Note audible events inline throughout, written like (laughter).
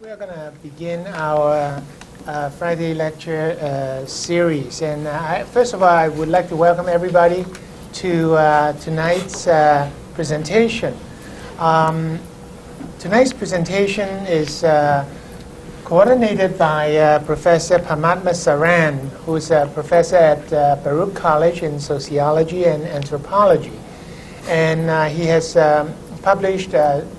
We are going to begin our uh, Friday lecture uh, series. And uh, I, first of all, I would like to welcome everybody to uh, tonight's uh, presentation. Um, tonight's presentation is uh, coordinated by Professor Parmatma Saran, who's a professor at Baruch College in Sociology and Anthropology. And he has um, published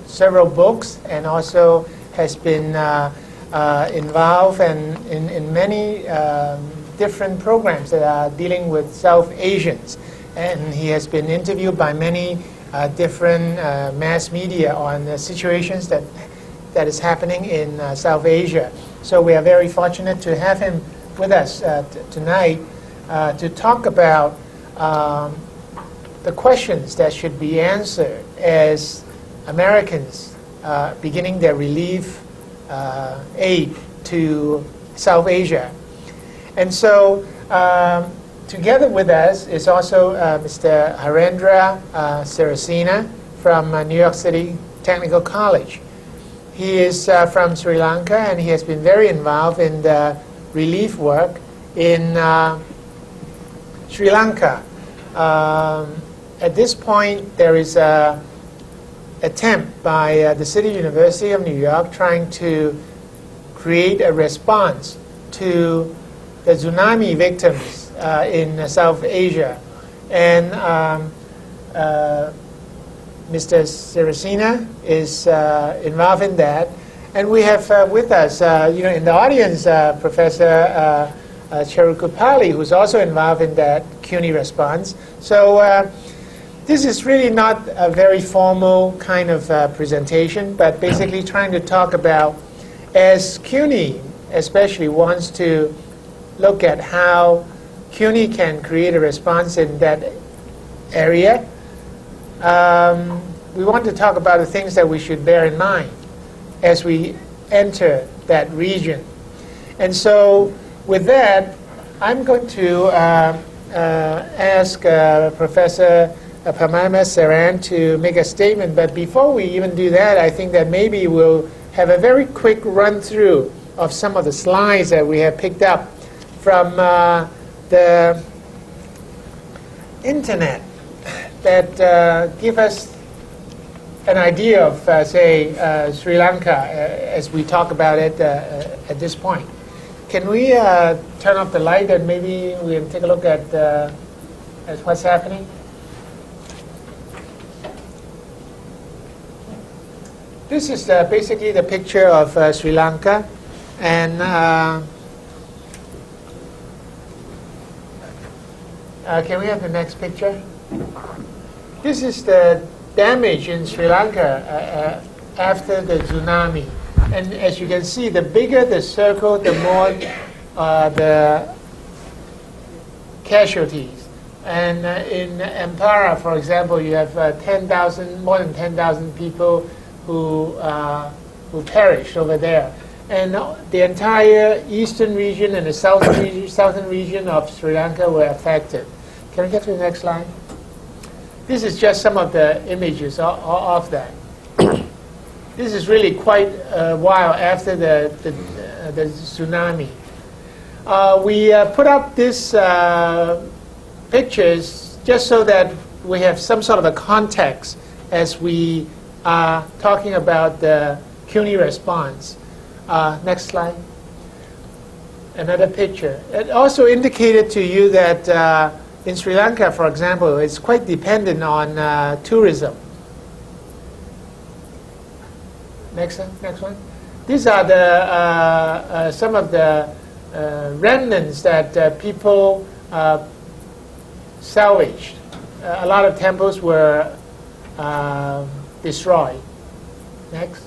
several books and also has been uh, uh, involved in, in, in many um, different programs that are dealing with South Asians. And he has been interviewed by many uh, different uh, mass media on the situations that, that is happening in uh, South Asia. So we are very fortunate to have him with us uh, tonight to talk about um, the questions that should be answered as Americans uh, beginning their relief uh, aid to South Asia. And so, um, together with us is also uh, Mr. Harendra uh, Sirisena from uh, New York City Technical College. He is from Sri Lanka and he has been very involved in the relief work in Sri Lanka. Um, at this point, there is a attempt by uh, the City University of New York trying to create a response to the tsunami victims uh, in South Asia. And um, uh, Mr. Sirisena is uh, involved in that. And we have uh, with us, uh, you know, in the audience, Professor uh, Cherukupali, who's also involved in that CUNY response. So this is really not a very formal kind of uh, presentation, but basically trying to talk about, as CUNY especially wants to look at how CUNY can create a response in that area. Um, we want to talk about the things that we should bear in mind as we enter that region. And so, with that, I'm going to uh, uh, ask uh, Professor Parmatma Saran to make a statement. But before we even do that, I think that maybe we'll have a very quick run through of some of the slides that we have picked up from uh, the internet that uh, give us an idea of, uh, say, uh, Sri Lanka uh, as we talk about it uh, at this point. Can we turn off the light and maybe we can take a look at, at what's happening? This is uh, basically the picture of uh, Sri Lanka, and uh, uh, can we have the next picture? This is the damage in Sri Lanka uh, uh, after the tsunami, and as you can see, the bigger the circle, the more the casualties. And in Ampara, for example, you have uh, 10,000, more than 10,000 people who, uh, who perished over there. And the entire eastern region and the southern region, (coughs) southern region of Sri Lanka were affected. Can we get to the next slide? This is just some of the images of, of that. (coughs) this is really quite a while after the, the, uh, the tsunami. Uh, we uh, put up these uh, pictures just so that we have some sort of a context as we are talking about the CUNY response. Uh, next slide. Another picture. It also indicated to you that uh, in Sri Lanka, for example, it's quite dependent on uh, tourism. Next one. Next one. These are the uh, uh, some of the uh, remnants that uh, people uh, salvaged. Uh, a lot of temples were uh, destroyed. Next.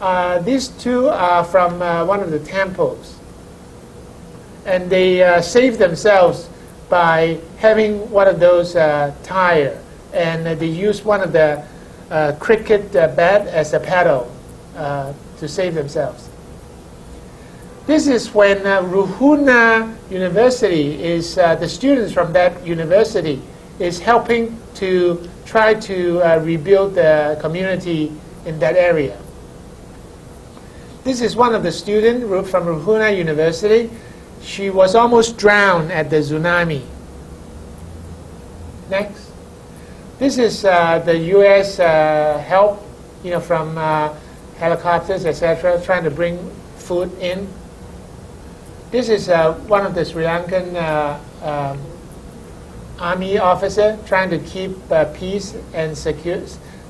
Uh, these two are from uh, one of the temples. And they uh, saved themselves by having one of those uh, tire. And they used one of the uh, cricket uh, bat as a paddle to save themselves. This is when uh, Ruhuna University is, the students from that university is helping to try to uh, rebuild the community in that area. This is one of the students from Ruhuna University. She was almost drowned at the tsunami. Next. This is uh, the U.S. Uh, help, you know, from uh, helicopters, etc., trying to bring food in. This is uh, one of the Sri Lankan uh, um, army officer trying to keep uh, peace and secure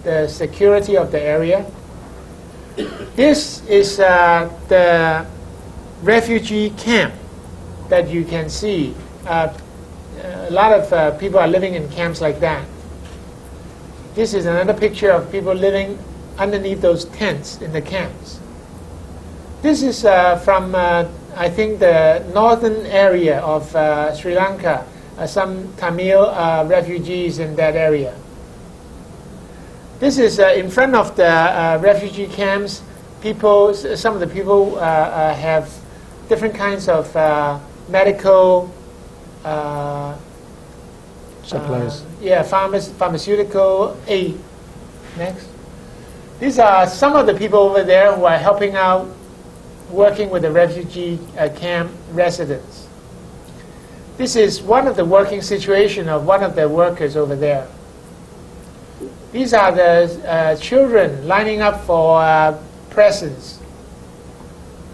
the security of the area. This is uh, the refugee camp that you can see. Uh, a lot of uh, people are living in camps like that. This is another picture of people living underneath those tents in the camps. This is uh, from, uh, I think, the northern area of Sri Lanka, Uh, some Tamil uh, refugees in that area. This is uh, in front of the uh, refugee camps. People, some of the people uh, have different kinds of medical supplies. yeah, pharma- pharmaceutical aid. Next. These are some of the people over there who are helping out, working with the refugee uh, camp residents. This is one of the working situation of one of the workers over there. These are the uh, children lining up for uh, presents.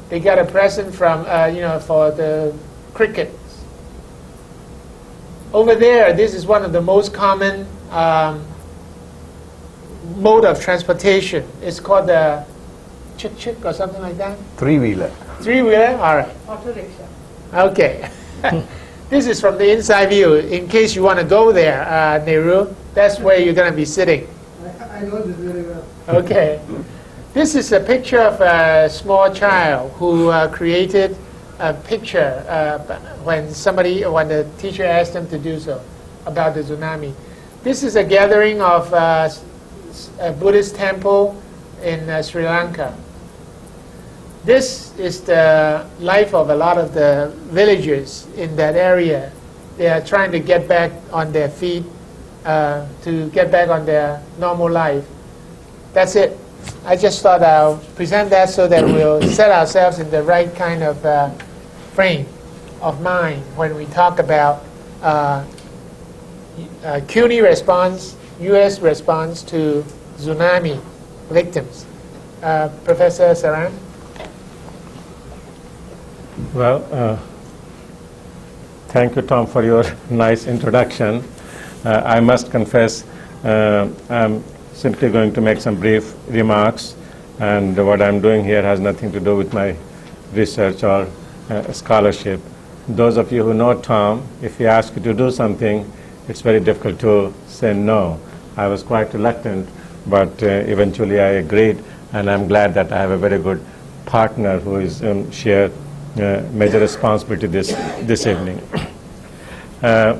They got a present from, uh, you know, for the crickets. Over there, this is one of the most common um, mode of transportation. It's called the chick chick or something like that. Three wheeler. Three wheeler. All right. Auto rickshaw. Okay. (laughs) (laughs) this is from the inside view. In case you want to go there, uh, Nehru, that's where you're going to be sitting. I, I know this very well. Okay. This is a picture of a small child who uh, created a picture uh, when somebody, when the teacher asked them to do so about the tsunami. This is a gathering of uh, a Buddhist temple in uh, Sri Lanka. This is the life of a lot of the villagers in that area. They are trying to get back on their feet, uh, to get back on their normal life. That's it. I just thought I'll present that so that we'll (coughs) set ourselves in the right kind of uh, frame of mind when we talk about uh, uh, CUNY response, U.S. response to tsunami victims. Uh, Professor Saran? Well, uh, thank you, Tom, for your (laughs) nice introduction. Uh, I must confess, uh, I'm simply going to make some brief remarks, and what I'm doing here has nothing to do with my research or uh, scholarship. Those of you who know Tom, if he asks you to do something, it's very difficult to say no. I was quite reluctant, but uh, eventually I agreed, and I'm glad that I have a very good partner who is um, share uh, major responsibility this this evening. Uh,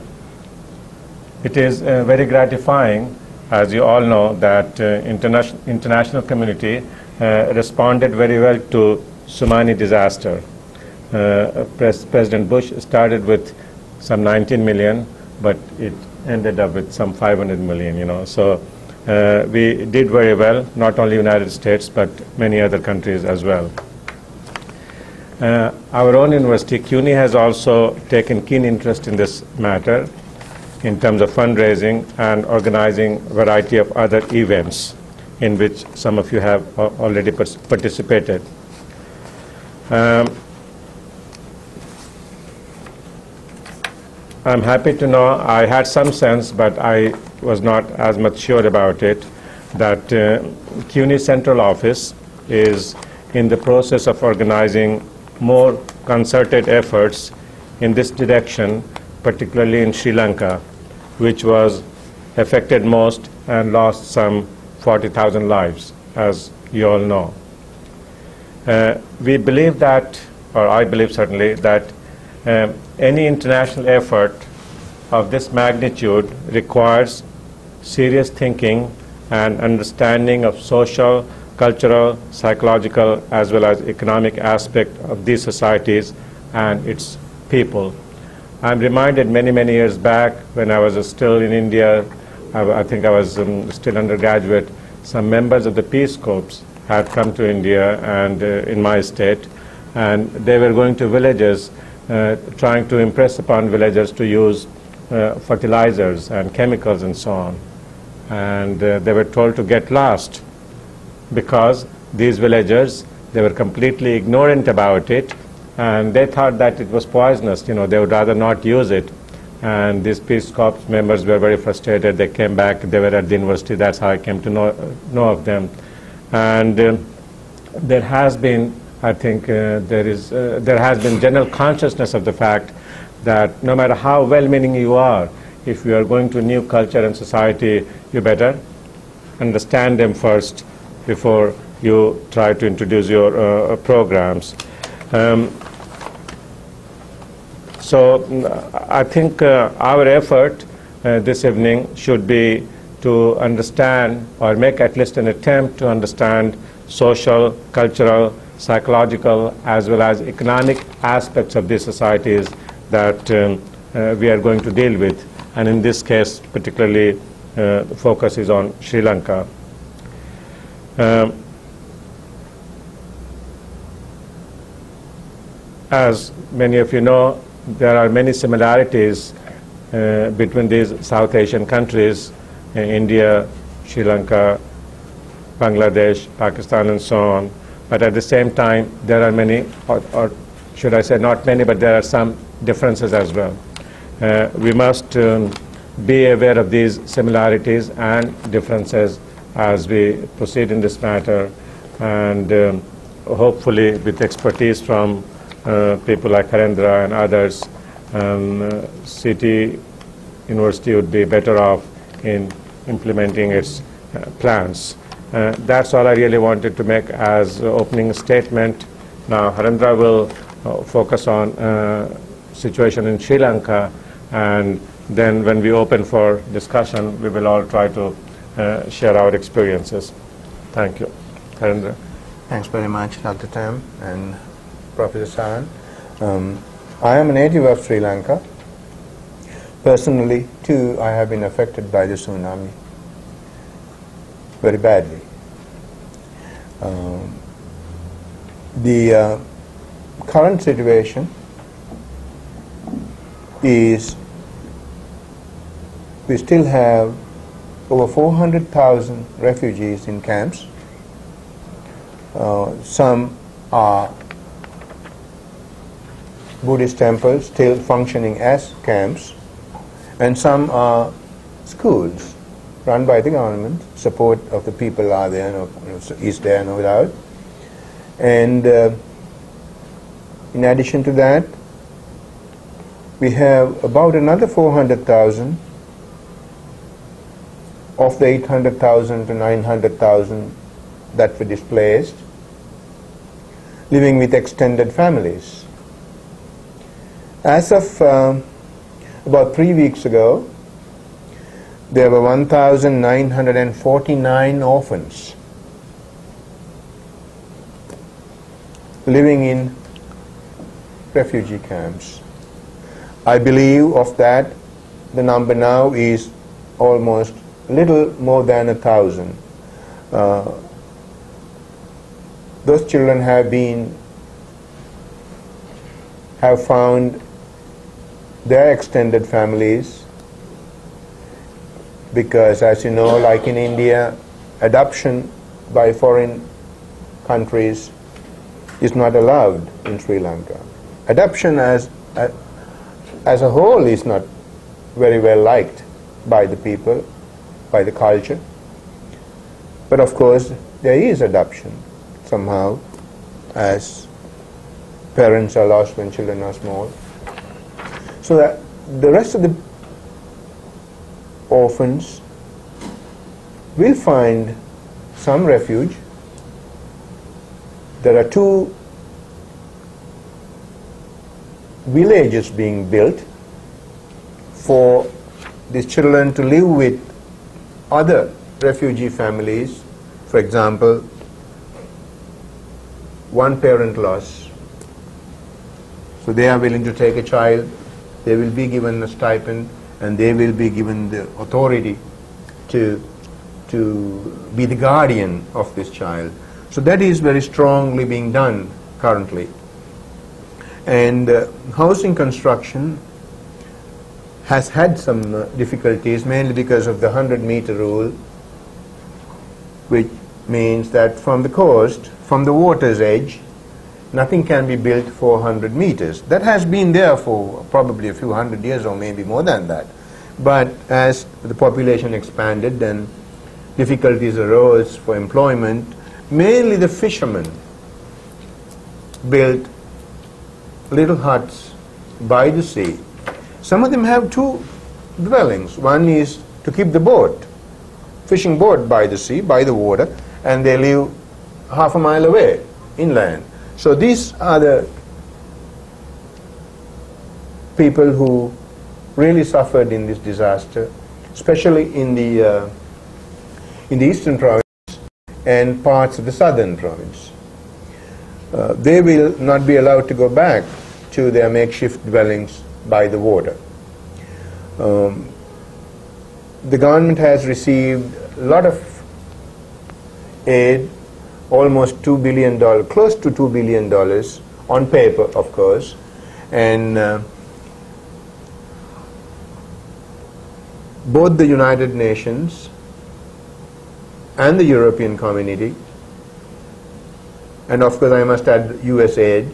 it is uh, very gratifying, as you all know, that uh, international international community uh, responded very well to tsunami disaster. Uh, Pres- President Bush started with some 19 million, but it ended up with some 500 million. You know, so uh, we did very well, not only United States but many other countries as well. Uh, our own university, CUNY, has also taken keen interest in this matter in terms of fundraising and organizing a variety of other events in which some of you have already participated. Um, I'm happy to know I had some sense, but I was not as much sure about it, that uh, CUNY Central Office is in the process of organizing more concerted efforts in this direction, particularly in Sri Lanka, which was affected most and lost some 40,000 lives, as you all know. Uh, we believe that, or I believe certainly, that um, any international effort of this magnitude requires serious thinking and understanding of social, cultural, psychological, as well as economic aspect of these societies and its people. I'm reminded many, many years back when I was still in India, I, I think I was um, still undergraduate, some members of the Peace Corps had come to India and uh, in my state, and they were going to villages uh, trying to impress upon villagers to use uh, fertilizers and chemicals and so on. And uh, they were told to get lost because these villagers, they were completely ignorant about it and they thought that it was poisonous, you know, they would rather not use it. And these Peace Corps members were very frustrated. They came back, they were at the university, that's how I came to know, know of them. And um, there has been, I think, uh, there, is, uh, there has been general consciousness of the fact that no matter how well-meaning you are, if you are going to a new culture and society, you better understand them first before you try to introduce your uh, programs. Um, so I think uh, our effort uh, this evening should be to understand or make at least an attempt to understand social, cultural, psychological, as well as economic aspects of these societies that um, uh, we are going to deal with. And in this case, particularly, uh, focus is on Sri Lanka. Um, as many of you know, there are many similarities uh, between these South Asian countries, uh, India, Sri Lanka, Bangladesh, Pakistan, and so on. But at the same time, there are many, or, or should I say not many, but there are some differences as well. Uh, we must um, be aware of these similarities and differences as we proceed in this matter, and um, hopefully with expertise from uh, people like Harendra and others, um, uh, City University would be better off in implementing its uh, plans. Uh, that's all I really wanted to make as opening statement. Now, Harendra will uh, focus on uh, situation in Sri Lanka, and then when we open for discussion, we will all try to share our experiences. Thank you. Harendra. Thanks very much, Dr. Tam, and Professor Saran. Um, I am a native of Sri Lanka. Personally, too, I have been affected by the tsunami very badly. Um, the uh, current situation is we still have over 400,000 refugees in camps. Uh, some are Buddhist temples still functioning as camps, and some are schools run by the government. Support of the people are there, no, is there, no doubt. And uh, in addition to that, we have about another 400,000 of the 800,000 to 900,000 that were displaced, living with extended families. As of uh, about three weeks ago, there were 1,949 orphans living in refugee camps. I believe of that the number now is almost little more than a thousand. Uh, those children have been have found their extended families because as you know like in India adoption by foreign countries is not allowed in Sri Lanka. Adoption as, as a whole is not very well liked by the people, by the culture. But of course, there is adoption somehow as parents are lost when children are small. So that the rest of the orphans will find some refuge. There are two villages being built for these children to live with other refugee families. For example, one parent loss. So they are willing to take a child they will be given a stipend and they will be given the authority to, to be the guardian of this child. So that is very strongly being done currently. And uh, housing construction has had some uh, difficulties, mainly because of the 100 meter rule, which means that from the coast, from the water's edge, nothing can be built for 100 meters. That has been there for probably a few hundred years or maybe more than that. But as the population expanded, then difficulties arose for employment. Mainly the fishermen built little huts by the sea. Some of them have two dwellings. One is to keep the boat, fishing boat by the sea, by the water, and they live half a mile away inland. So these are the people who really suffered in this disaster, especially in the uh, in the eastern province and parts of the southern province. Uh, they will not be allowed to go back to their makeshift dwellings by the water. Um, the government has received a lot of aid, almost $2 billion, close to $2 billion on paper, of course, and uh, both the United Nations and the European Community, and of course I must add USAID,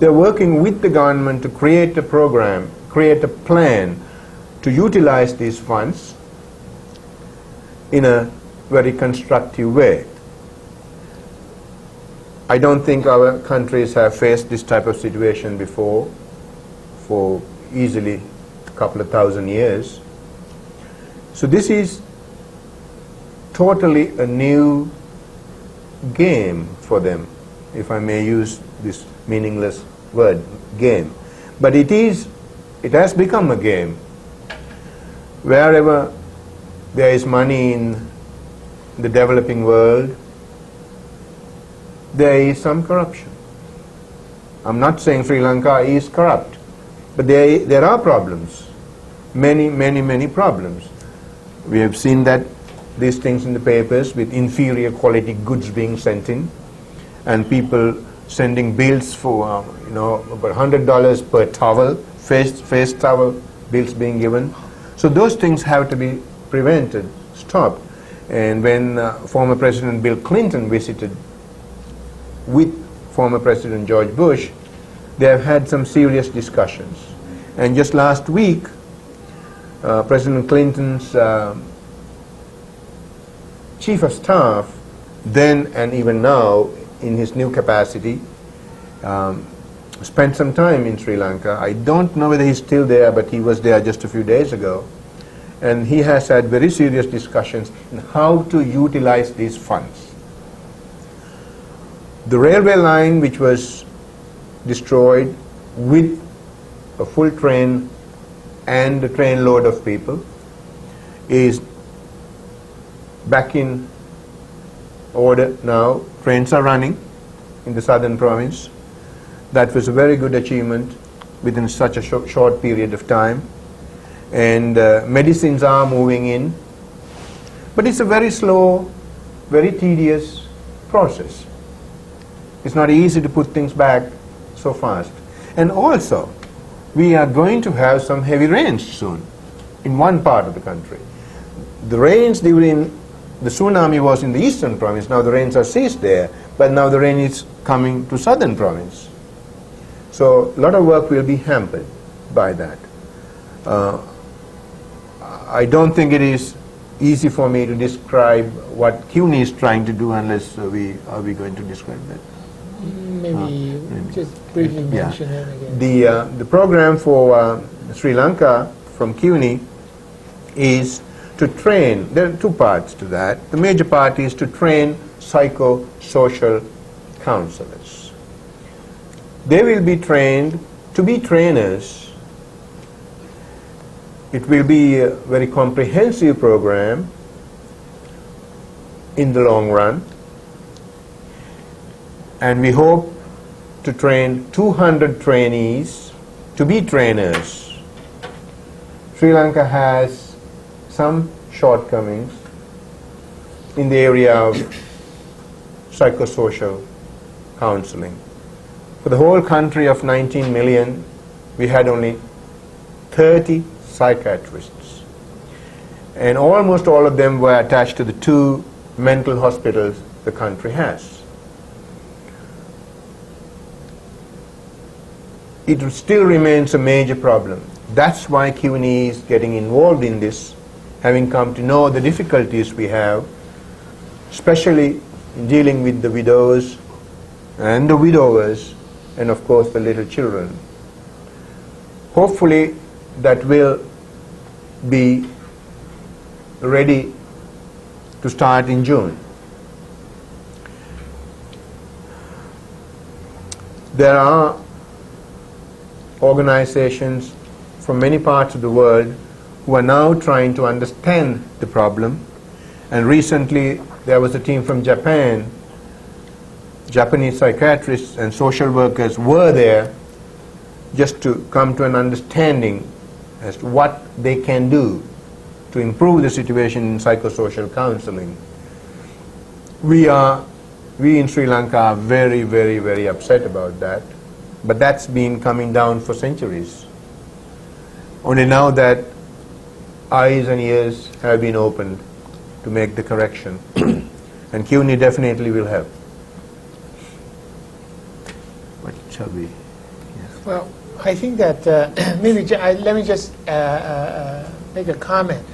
they're working with the government to create a program, create a plan to utilize these funds in a very constructive way. I don't think our countries have faced this type of situation before for easily a couple of thousand years. So this is totally a new game for them, if I may use this meaningless word, game. But it is, it has become a game. Wherever there is money in the developing world, there is some corruption. I'm not saying Sri Lanka is corrupt, but there, there are problems. Many, many, many problems. We have seen that these things in the papers with inferior quality goods being sent in and people sending bills for, uh, you know, about $100 per towel, face, face towel bills being given. So those things have to be prevented, stopped. And when uh, former President Bill Clinton visited with former President George Bush, they have had some serious discussions. And just last week, uh, President Clinton's uh, chief of staff, then and even now in his new capacity, um, spent some time in Sri Lanka. I don't know whether he's still there, but he was there just a few days ago. And he has had very serious discussions on how to utilize these funds. The railway line, which was destroyed with a full train and a train load of people, is back in order now. Trains are running in the southern province. That was a very good achievement within such a short, short period of time. And uh, medicines are moving in. But it's a very slow, very tedious process. It's not easy to put things back so fast. And also, we are going to have some heavy rains soon in one part of the country. The rains during the tsunami was in the eastern province, now the rains are ceased there, but now the rain is coming to southern province. So a lot of work will be hampered by that. Uh, I don't think it is easy for me to describe what CUNY is trying to do unless uh, we are we going to describe that. Maybe Ah, maybe. just briefly Yeah. mention it again. The, uh, the program for uh, Sri Lanka from CUNY is to train, there are two parts to that. The major part is to train psychosocial counselors. They will be trained to be trainers. It will be a very comprehensive program in the long run. And we hope to train 200 trainees to be trainers. Sri Lanka has some shortcomings in the area of psychosocial counseling. For the whole country of 19 million, we had only 30 psychiatrists. And almost all of them were attached to the two mental hospitals the country has. It still remains a major problem. That's why CUNY is getting involved in this, having come to know the difficulties we have, especially in dealing with the widows and the widowers, and of course the little children. Hopefully, that will be ready to start in June. There are organizations from many parts of the world who are now trying to understand the problem. And recently, there was a team from Japan. Japanese psychiatrists and social workers were there just to come to an understanding as to what they can do to improve the situation in psychosocial counseling. We are, we in Sri Lanka are very, very, very upset about that, but that's been coming down for centuries. Only now that eyes and ears have been opened to make the correction, (clears throat) and CUNY definitely will help. What shall we? Well, I think that uh, (clears throat) maybe ju- I, let me just uh, uh, uh, make a comment.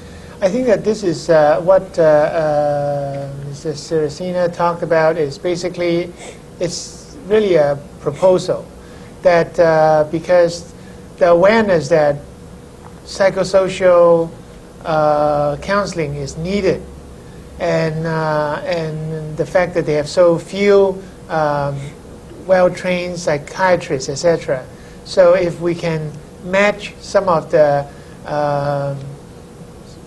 I think that this is uh, what uh, uh, Mr. Sirisena talked about is basically it's really a proposal that uh, because the awareness that psychosocial uh, counseling is needed and uh, and the fact that they have so few um, well-trained psychiatrists, etc. So if we can match some of the um,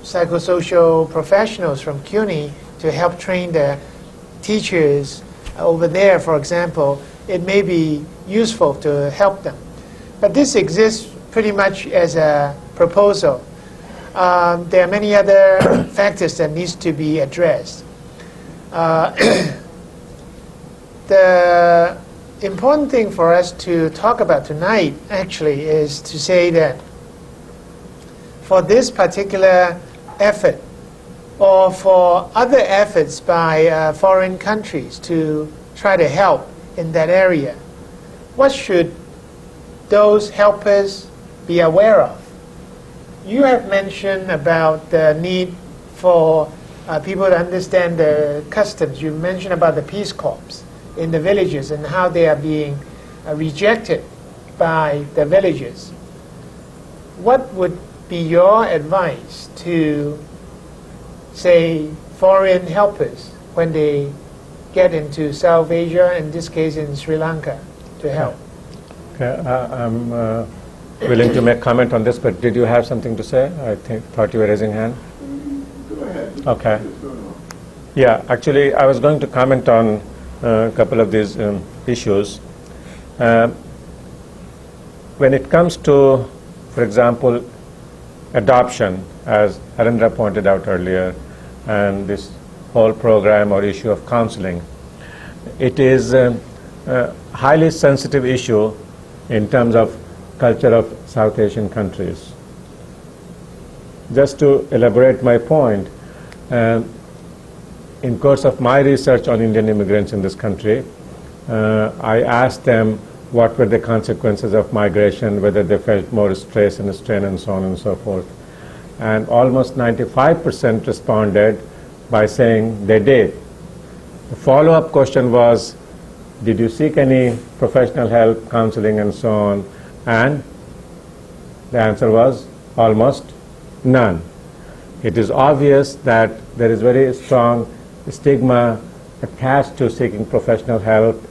psychosocial professionals from CUNY to help train the teachers over there, for example, it may be useful to help them. But this exists pretty much as a proposal. Um, there are many other (coughs) factors that needs to be addressed. Uh, (coughs) the important thing for us to talk about tonight actually is to say that for this particular effort or for other efforts by uh, foreign countries to try to help in that area, what should those helpers be aware of? You have mentioned about the need for uh, people to understand the customs. You mentioned about the Peace Corps in the villages and how they are being uh, rejected by the villagers. What would be your advice to, say, foreign helpers when they get into South Asia, in this case in Sri Lanka, to help? Okay, uh, I'm uh, willing to make comment on this, but did you have something to say? I think thought you were raising hand. Go ahead. Okay. Yeah, actually, I was going to comment on uh, a couple of these um, issues. Uh, when it comes to, for example, adoption, as Harendra pointed out earlier, and this whole program or issue of counseling, it is um, a highly sensitive issue in terms of culture of South Asian countries. Just to elaborate my point, um, in course of my research on Indian immigrants in this country, uh, I asked them what were the consequences of migration, whether they felt more stress and strain and so on and so forth. And almost 95% responded by saying they did. The follow-up question was, did you seek any professional help, counseling and so on? And the answer was almost none. It is obvious that there is very strong stigma attached to seeking professional help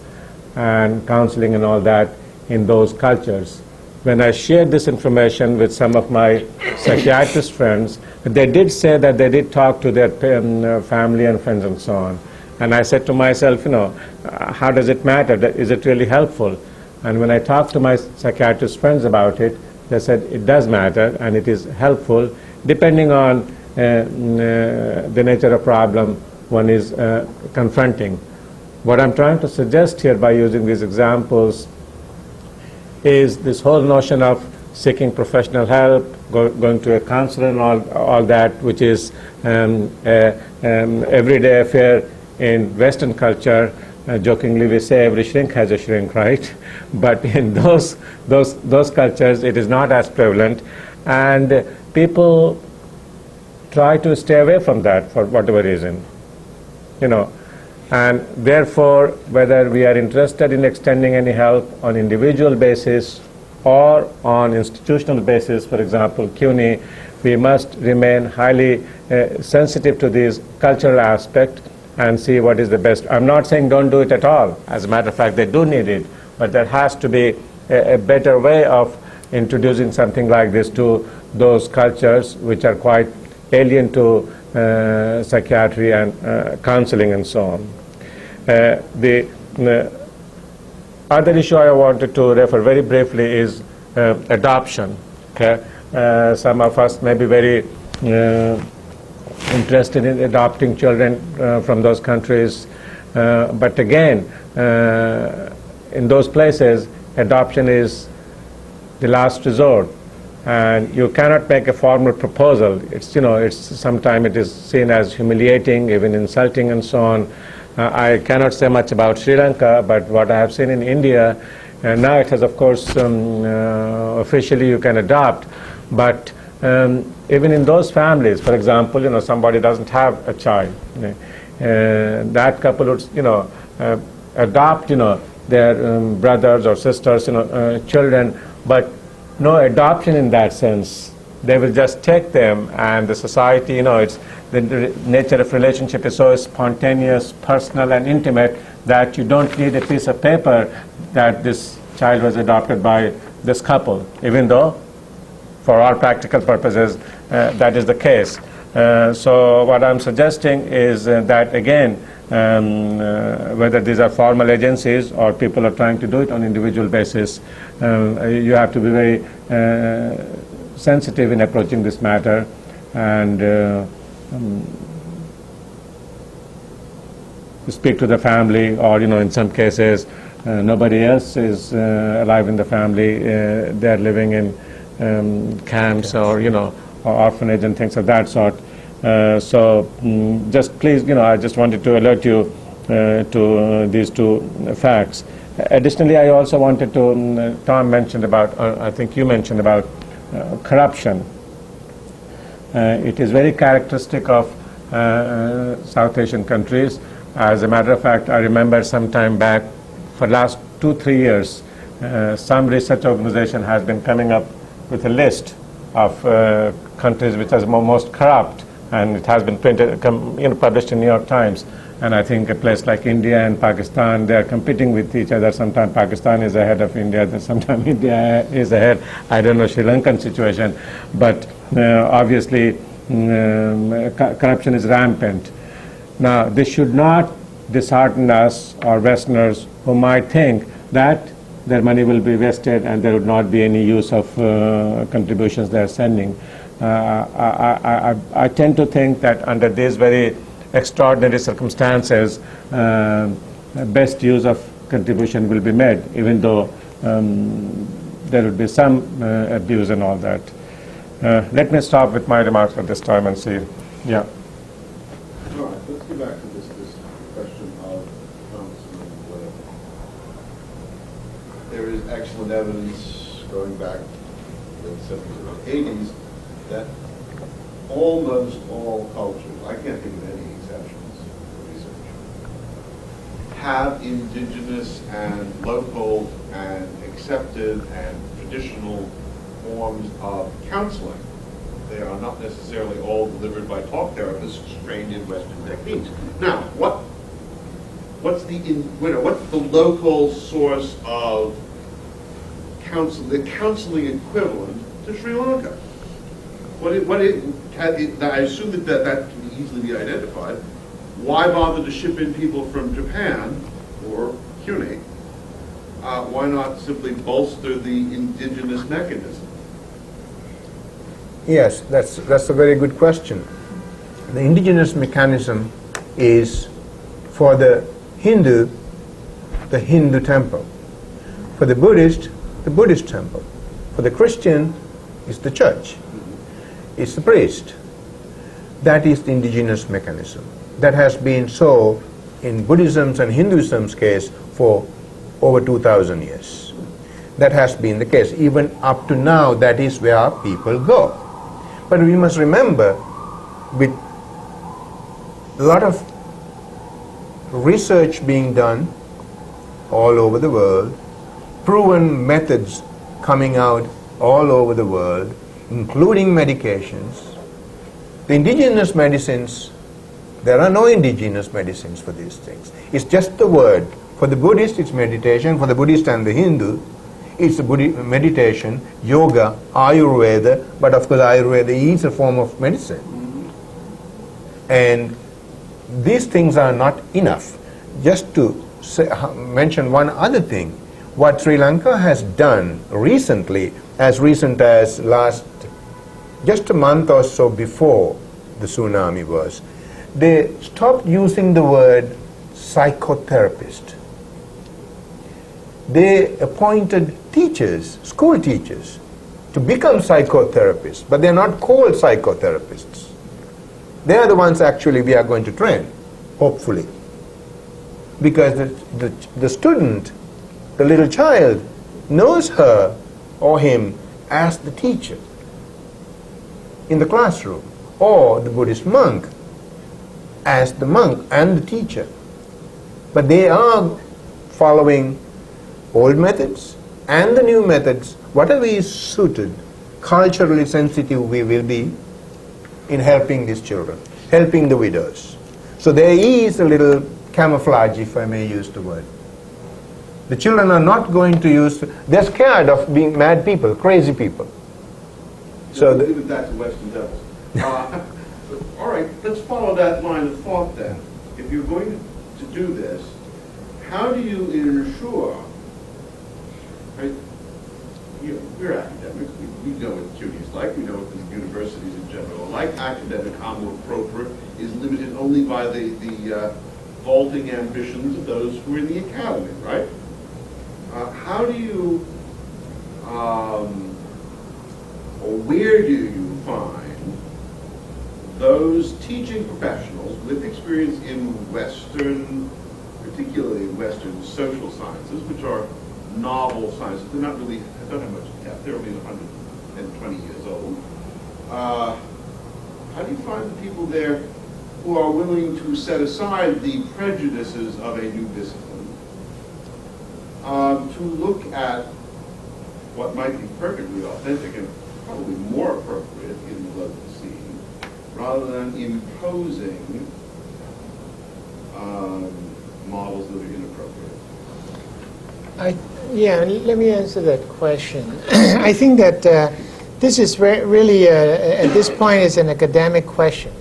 and counseling and all that in those cultures. When I shared this information with some of my psychiatrist friends, they did say that they did talk to their um, family and friends and so on. And I said to myself, you know, uh, how does it matter? Is it really helpful? And when I talked to my psychiatrist friends about it, they said it does matter and it is helpful depending on uh, uh, the nature of problem one is uh, confronting. What I'm trying to suggest here by using these examples is this whole notion of seeking professional help, go, going to a counselor and all, all that, which is um, a, um, everyday affair in Western culture. Uh, jokingly, we say every shrink has a shrink, right? (laughs) But in those, those, those cultures, it is not as prevalent. And people try to stay away from that for whatever reason. You know, and therefore, whether we are interested in extending any help on individual basis or on institutional basis, for example, CUNY, we must remain highly uh, sensitive to these cultural aspect and see what is the best. I'm not saying don't do it at all. As a matter of fact, they do need it, but there has to be a, a better way of introducing something like this to those cultures which are quite alien to uh, psychiatry and uh, counseling and so on. Uh, the other issue I wanted to refer very briefly is uh, adoption. Okay? Uh, some of us may be very uh, interested in adopting children from those countries, but again, in those places, adoption is the last resort and you cannot make a formal proposal. It's, you know, it's sometimes it is seen as humiliating, even insulting and so on. Uh, I cannot say much about Sri Lanka, but what I have seen in India, and uh, now it has, of course, um, uh, officially you can adopt, but um, even in those families, for example, you know, somebody doesn't have a child, you know, uh, that couple would, you know, uh, adopt, you know, their um, brothers or sisters, you know, uh, children, but no adoption in that sense. They will just take them, and the society, you know, it's the, the nature of relationship is so spontaneous, personal, and intimate that you don't need a piece of paper that this child was adopted by this couple, even though, for all practical purposes, uh, that is the case. Uh, so, what I'm suggesting is uh, that again, um, uh, whether these are formal agencies or people are trying to do it on individual basis, um, you have to be very uh, sensitive in approaching this matter and uh, um, speak to the family or you know in some cases uh, nobody else is uh, alive in the family uh, they're living in um, camps or you know or orphanage and things of that sort uh, so um, just please you know I just wanted to alert you to these two facts Additionally, I also wanted to, um, Tom mentioned about, uh, I think you mentioned about uh, corruption. Uh, it is very characteristic of uh, uh, South Asian countries. As a matter of fact, I remember some time back, for last two, three years, uh, some research organization has been coming up with a list of countries which are most corrupt, and it has been printed, you know, published in New York Times. And I think a place like India and Pakistan, they are competing with each other. Sometimes Pakistan is ahead of India, sometimes (laughs) India is ahead. I don't know Sri Lankan situation, but uh, obviously um, corruption is rampant. Now, this should not dishearten us or Westerners who might think that their money will be wasted and there would not be any use of uh, contributions they are sending. Uh, I, I, I, tend to think that under these very extraordinary circumstances, uh, best use of contribution will be made, even though um, there would be some uh, abuse and all that. Uh, let me stop with my remarks at this time and see. Yeah. All right, let's back to this, this question of counseling. There is excellent evidence going back to the 70s or 80s that almost all cultures, I can't think of any exceptions for research, have indigenous and local and accepted and traditional forms of counseling. They are not necessarily all delivered by talk therapists trained in Western techniques. Now, what what's the in, what's the local source of counseling, the counseling equivalent to Sri Lanka? What it, what it, I assume that, that that can easily be identified why bother to ship in people from Japan or CUNY? Uh, why not simply bolster the indigenous mechanism? Yes, that's, that's a very good question. The indigenous mechanism is for the Hindu, the Hindu temple. For the Buddhist, the Buddhist temple. For the Christian, it's the church. It's the priest. That is the indigenous mechanism. That has been so in Buddhism's and Hinduism's case for over 2,000 years. That has been the case. Even up to now, that is where people go. But we must remember, with a lot of research being done all over the world, proven methods coming out all over the world, including medications, the indigenous medicines, there are no indigenous medicines for these things. It's just the word. For the Buddhist, it's meditation. For the Buddhist and the Hindu, it's Buddhi- meditation, yoga, Ayurveda, but of course, Ayurveda is a form of medicine. And these things are not enough. Just to say, mention one other thing, what Sri Lanka has done recently, as recent as last, just a month or so before the tsunami was, they stopped using the word psychotherapist. They appointed teachers, school teachers, to become psychotherapists, but they're not called psychotherapists. They are the ones actually we are going to train, hopefully. Because the, the, the student, the little child, knows her or him as the teacher in the classroom, or the Buddhist monk as the monk and the teacher. But they are following old methods and the new methods, whatever is suited, culturally sensitive we will be in helping these children, helping the widows. So there is a little camouflage, if I may use the word. The children are not going to use, they're scared of being mad people, crazy people. So the, leave it that to Western devils. Uh, (laughs) all right, let's follow that line of thought then. If you're going to do this, how do you ensure, right, you we're academics, we, we know what is like, we know what the universities in general are like. Academic amour propre is limited only by the, the uh, vaulting ambitions of those who are in the academy, right? Uh, how do you, um, or where do you find those teaching professionals with experience in Western, particularly Western social sciences, which are novel sciences, they're not really, I don't have much depth, they're only 120 years old. Uh, how do you find the people there who are willing to set aside the prejudices of a new discipline um, to look at what might be perfectly authentic and probably more appropriate in the local scene, rather than imposing um, models that are inappropriate? I, yeah, let me answer that question. (clears throat) I think that uh, this is re- really, uh, at this point, is an academic question.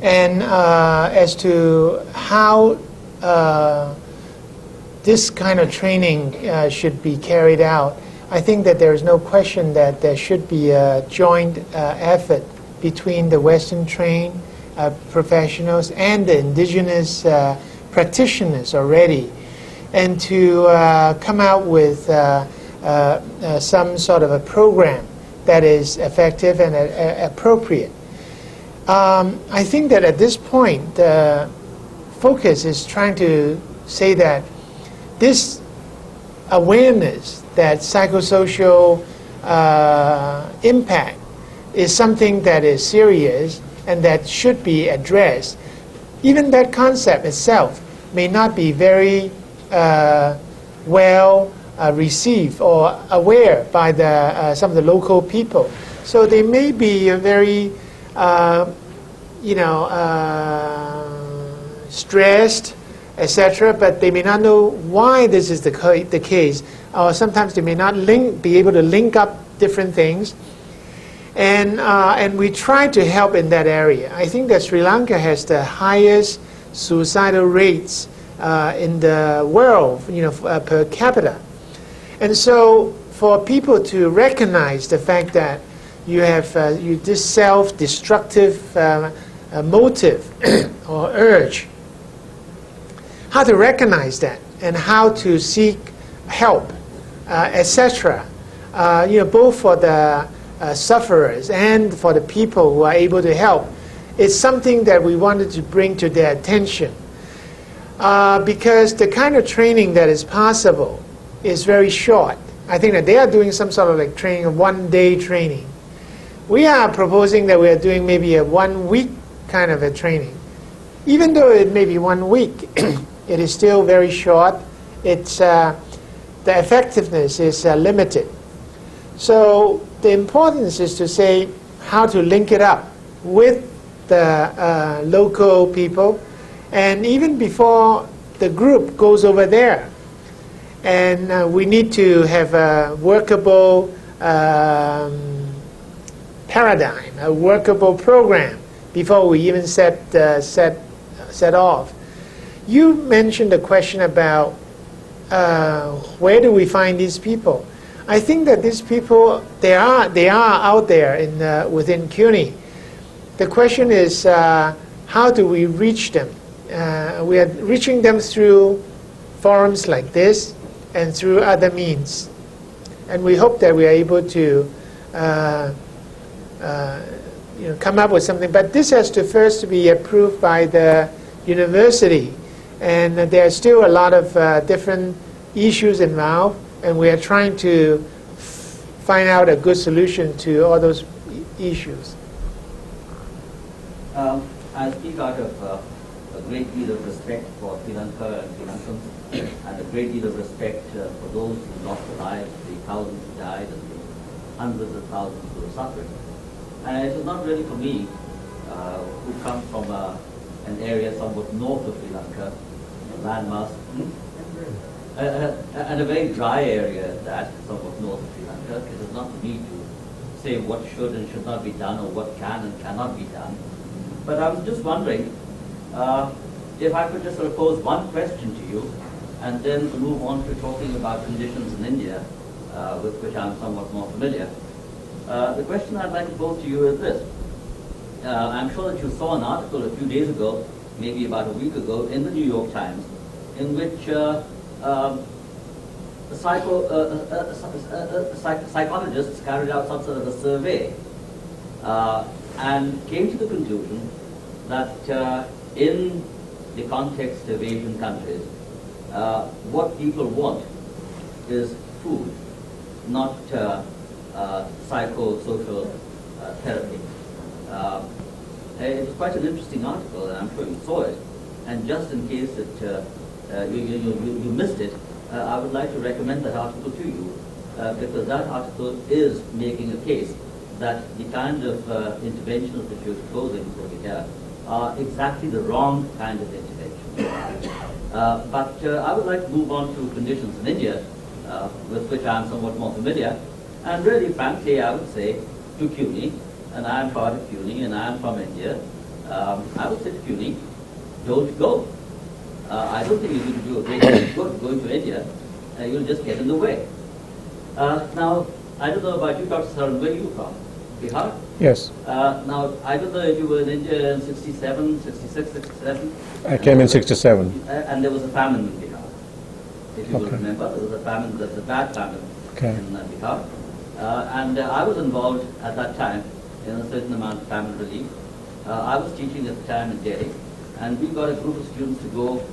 And uh, as to how uh, this kind of training uh, should be carried out, I think that there is no question that there should be a joint uh, effort between the Western trained uh, professionals and the indigenous uh, practitioners already, and to uh, come out with uh, some sort of a program that is effective and appropriate. Um, I think that at this point, the focus is trying to say that this awareness that psychosocial impact is something that is serious and that should be addressed, even that concept itself may not be very uh, well uh, received or aware by the, uh, some of the local people. So they may be very, uh, you know, uh, stressed, etc., but they may not know why this is the, the case, or sometimes they may not link, be able to link up different things and, uh, and we try to help in that area. I think that Sri Lanka has the highest suicidal rates uh, in the world, you know, uh, per capita. And so for people to recognize the fact that you have uh, you, this self-destructive uh, uh, motive (coughs) or urge, how to recognize that and how to seek help, uh, etc. Uh, you know, both for the uh, sufferers and for the people who are able to help. It's something that we wanted to bring to their attention. Uh, because the kind of training that is possible is very short. I think that they are doing some sort of like training, one day training. We are proposing that we are doing maybe a one week kind of a training. Even though it may be one week, (clears throat) it is still very short. It's, uh, the effectiveness is uh, limited. So the importance is to say how to link it up with the uh, local people and even before the group goes over there. And uh, we need to have a workable um, paradigm, a workable program before we even set, uh, set, set off. You mentioned a question about uh, where do we find these people? I think that these people, they are, they are out there in, uh, within CUNY. The question is, uh, how do we reach them? Uh, we are reaching them through forums like this and through other means. And we hope that we are able to uh, uh, you know, come up with something. But this has to first be approved by the university. And there are still a lot of uh, different issues involved, and we are trying to find out a good solution to all those issues. Um, I speak out of uh, a great deal of respect for Sri Lanka and Sri Lankans, and a great deal of respect uh, for those who lost their lives, the thousands who died, and the hundreds of thousands who suffered. And it is not really for me, uh, who come from uh, an area somewhat north of Sri Lanka, landmass, hmm? uh, uh, and a very dry area at that, somewhat north of Sri Lanka. It is not for me to say what should and should not be done or what can and cannot be done. But I was just wondering uh, if I could just sort of pose one question to you and then move on to talking about conditions in India, uh, with which I'm somewhat more familiar. Uh, the question I'd like to pose to you is this. Uh, I'm sure that you saw an article a few days ago, maybe about a week ago, in the New York Times, in which uh, um, psycho, uh, psych psychologists carried out some sort of a survey and came to the conclusion that in the context of Asian countries, uh, what people want is food, not uh, uh, psychosocial uh, therapy. Uh, it was quite an interesting article, and I'm sure you saw it. And just in case that uh, you, you, you, you, missed it, I would like to recommend that article to you, because that article is making a case that the kind of interventions that you're proposing over here are exactly the wrong kind of intervention. (coughs) Uh, but uh, I would like to move on to conditions in India, uh, with which I am somewhat more familiar. And really, frankly, I would say to CUNY, and I am part of CUNY, and I am from India, um, I would say to CUNY, don't go. Uh, I don't think you're going to do a great deal of good going to India. Uh, you'll just get in the way. Uh, now, I don't know about you, Dr. Saran, where are you from? Bihar? Yes. Uh, now, I don't know if you were in India in 67, 66, 67. I came in 67. Uh, and there was a famine in Bihar. If you okay. will remember, there was a famine, there was a bad famine okay. in uh, Bihar. Uh, and uh, I was involved at that time a certain amount of famine relief. Uh, I was teaching at the time in Delhi, and we got a group of students to go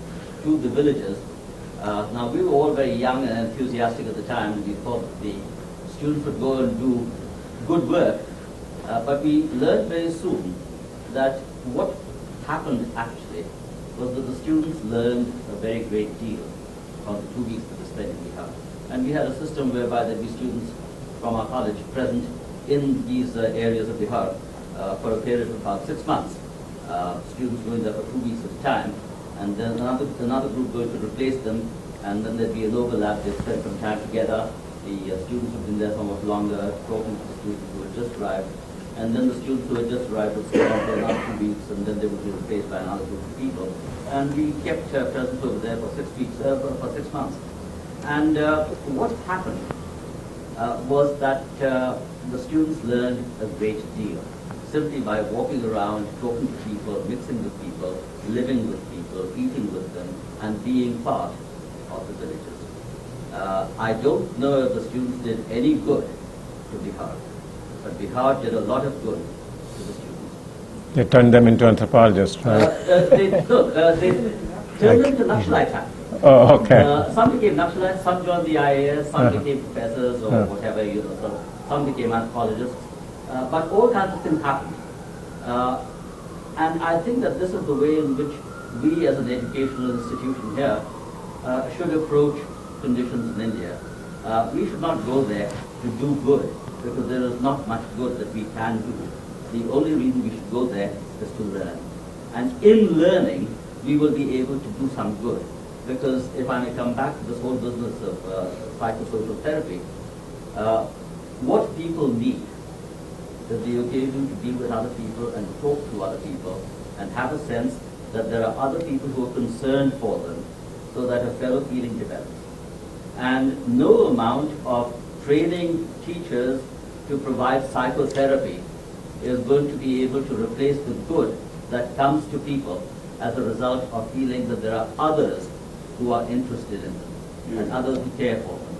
to the villages. now, we were all very young and enthusiastic at the time, and we thought the students would go and do good work uh, but we learned very soon that what happened actually was that the students learned a very great deal from the two weeks that they spent in Bihar. And we had a system whereby there'd be students from our college present in these uh, areas of Bihar uh, for a period of about six months. Uh, students going there for two weeks at a time, and then another, another group going to replace them, and then there'd be an overlap, they'd spend some time together. The students who've been there somewhat longer, talking to the students who had just arrived, and then the students who had just arrived would stay on for another two weeks, and then they would be replaced by another group of people. And we kept uh, present over there for six weeks, uh, for six months. And uh, what happened uh, was that the students learned a great deal. simply by walking around, talking to people, mixing with people, living with people, eating with them, and being part of the villages. Uh, I don't know if the students did any good to Bihar, but Bihar did a lot of good to the students. They turned them into anthropologists, Uh, right? uh, they, look, uh, they turned them to Naxalite. Oh, okay. Uh, some became Naxalites, some joined the IAS, some Uh-huh. became professors or Uh. whatever, you know, some, some became anthropologists. Uh, but all kinds of things happened. Uh, and I think that this is the way in which we as an educational institution here uh, should approach conditions in India. Uh, we should not go there to do good because there is not much good that we can do. The only reason we should go there is to learn. And in learning, we will be able to do some good. Because if I may come back to this whole business of uh, psychosocial therapy, uh, people need is the occasion to be with other people and talk to other people and have a sense that there are other people who are concerned for them so that a fellow feeling develops. And no amount of training teachers to provide psychotherapy is going to be able to replace the good that comes to people as a result of feeling that there are others who are interested in them and others who care for them.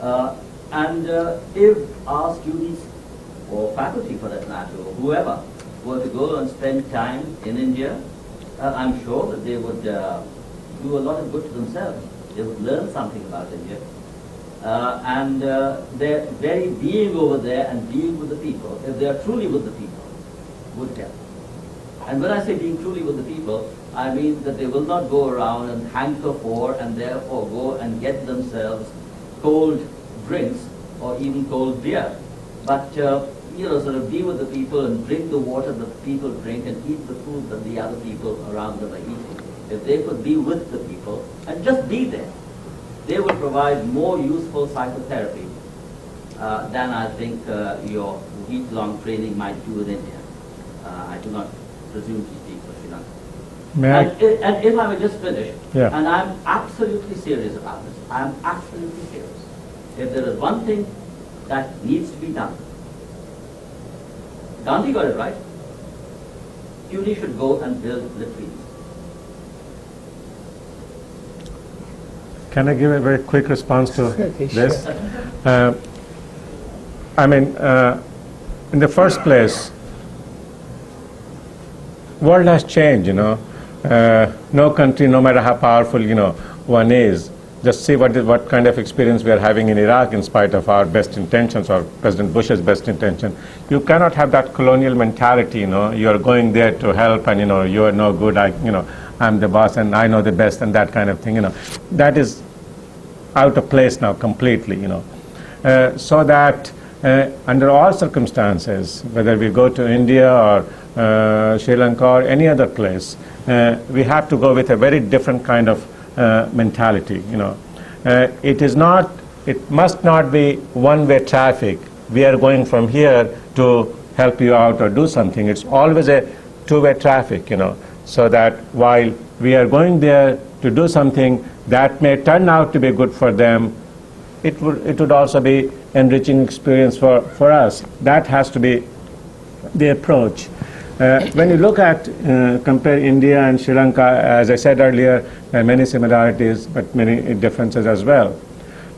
Uh, and uh, if our students or faculty for that matter, or whoever, were to go and spend time in India, uh, I'm sure that they would uh, do a lot of good to themselves. They would learn something about India. Uh, and uh, their very being over there and being with the people, if they are truly with the people, would help. And when I say being truly with the people, I mean that they will not go around and hanker for and therefore go and get themselves cold drinks or even cold beer. But, uh, you know, sort of be with the people and drink the water that the people drink and eat the food that the other people around them are eating. If they could be with the people and just be there, they would provide more useful psychotherapy uh, than I think uh, your week-long training might do in India. Uh, I do not presume to speak for Sri Lanka. May? And, i- and if I may just finish, Yeah. and I'm absolutely serious about this, I'm absolutely serious. If there is one thing that needs to be done, Gandhi got it right. CUNY should go and build latrines. Can I give a very quick response to this? Uh, I mean, uh, in the first place, world has changed, you know. Uh, no country, no matter how powerful, you know, one is, just see what, what kind of experience we are having in Iraq in spite of our best intentions or President Bush's best intention. You cannot have that colonial mentality, you know, you are going there to help and, you know, you are no good, I, you know, I'm the boss and I know the best and that kind of thing, you know. That is out of place now completely, you know. Uh, so that uh, under all circumstances, whether we go to India or uh, Sri Lanka or any other place, uh, we have to go with a very different kind of mentality, you know. Uh, it is not, it must not be one-way traffic. We are going from here to help you out or do something. It's always a two-way traffic, you know, so that while we are going there to do something that may turn out to be good for them, it would, it would also be enriching experience for, for us. That has to be the approach. Uh, when you look at, uh, compare India and Sri Lanka, as I said earlier, there are many similarities but many differences as well.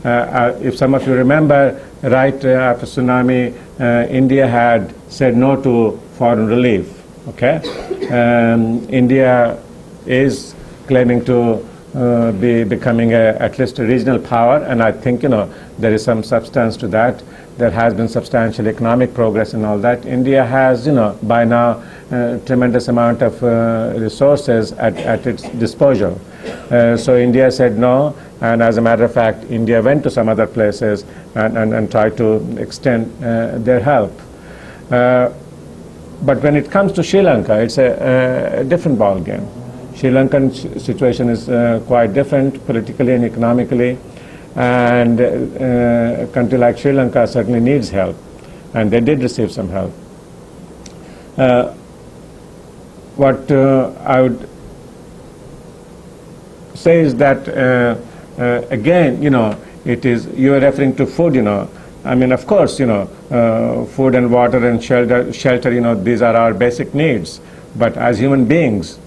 Uh, uh, if some of you remember, right uh, after tsunami, uh, India had said no to foreign relief. Okay, um, India is claiming to uh, be becoming a, at least a regional power, and I think you know there is some substance to that. There has been substantial economic progress and all that. India has, you know, by now, uh, tremendous amount of uh, resources at, at its disposal. Uh, so India said no, and as a matter of fact, India went to some other places and, and, and tried to extend uh, their help. Uh, but when it comes to Sri Lanka, it's a, a different ballgame. Sri Lankan situation is uh, quite different politically and economically, and uh, a country like Sri Lanka certainly needs help, and they did receive some help. Uh, what uh, I would say is that again, you know, it is you are referring to food, you know. I mean, of course, you know, uh, food and water and shelter, shelter, you know, these are our basic needs. But as human beings,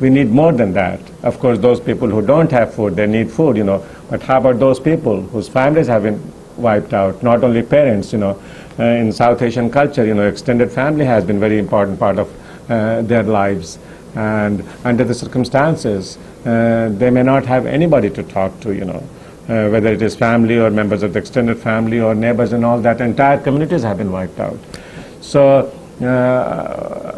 we need more than that. Of course, those people who don't have food, they need food, you know. But how about those people whose families have been wiped out? Not only parents, you know. Uh, in South Asian culture, you know, extended family has been very important part of uh, their lives. And under the circumstances, uh, they may not have anybody to talk to, you know. Uh, whether it is family or members of the extended family or neighbors and all that, entire communities have been wiped out. So, uh,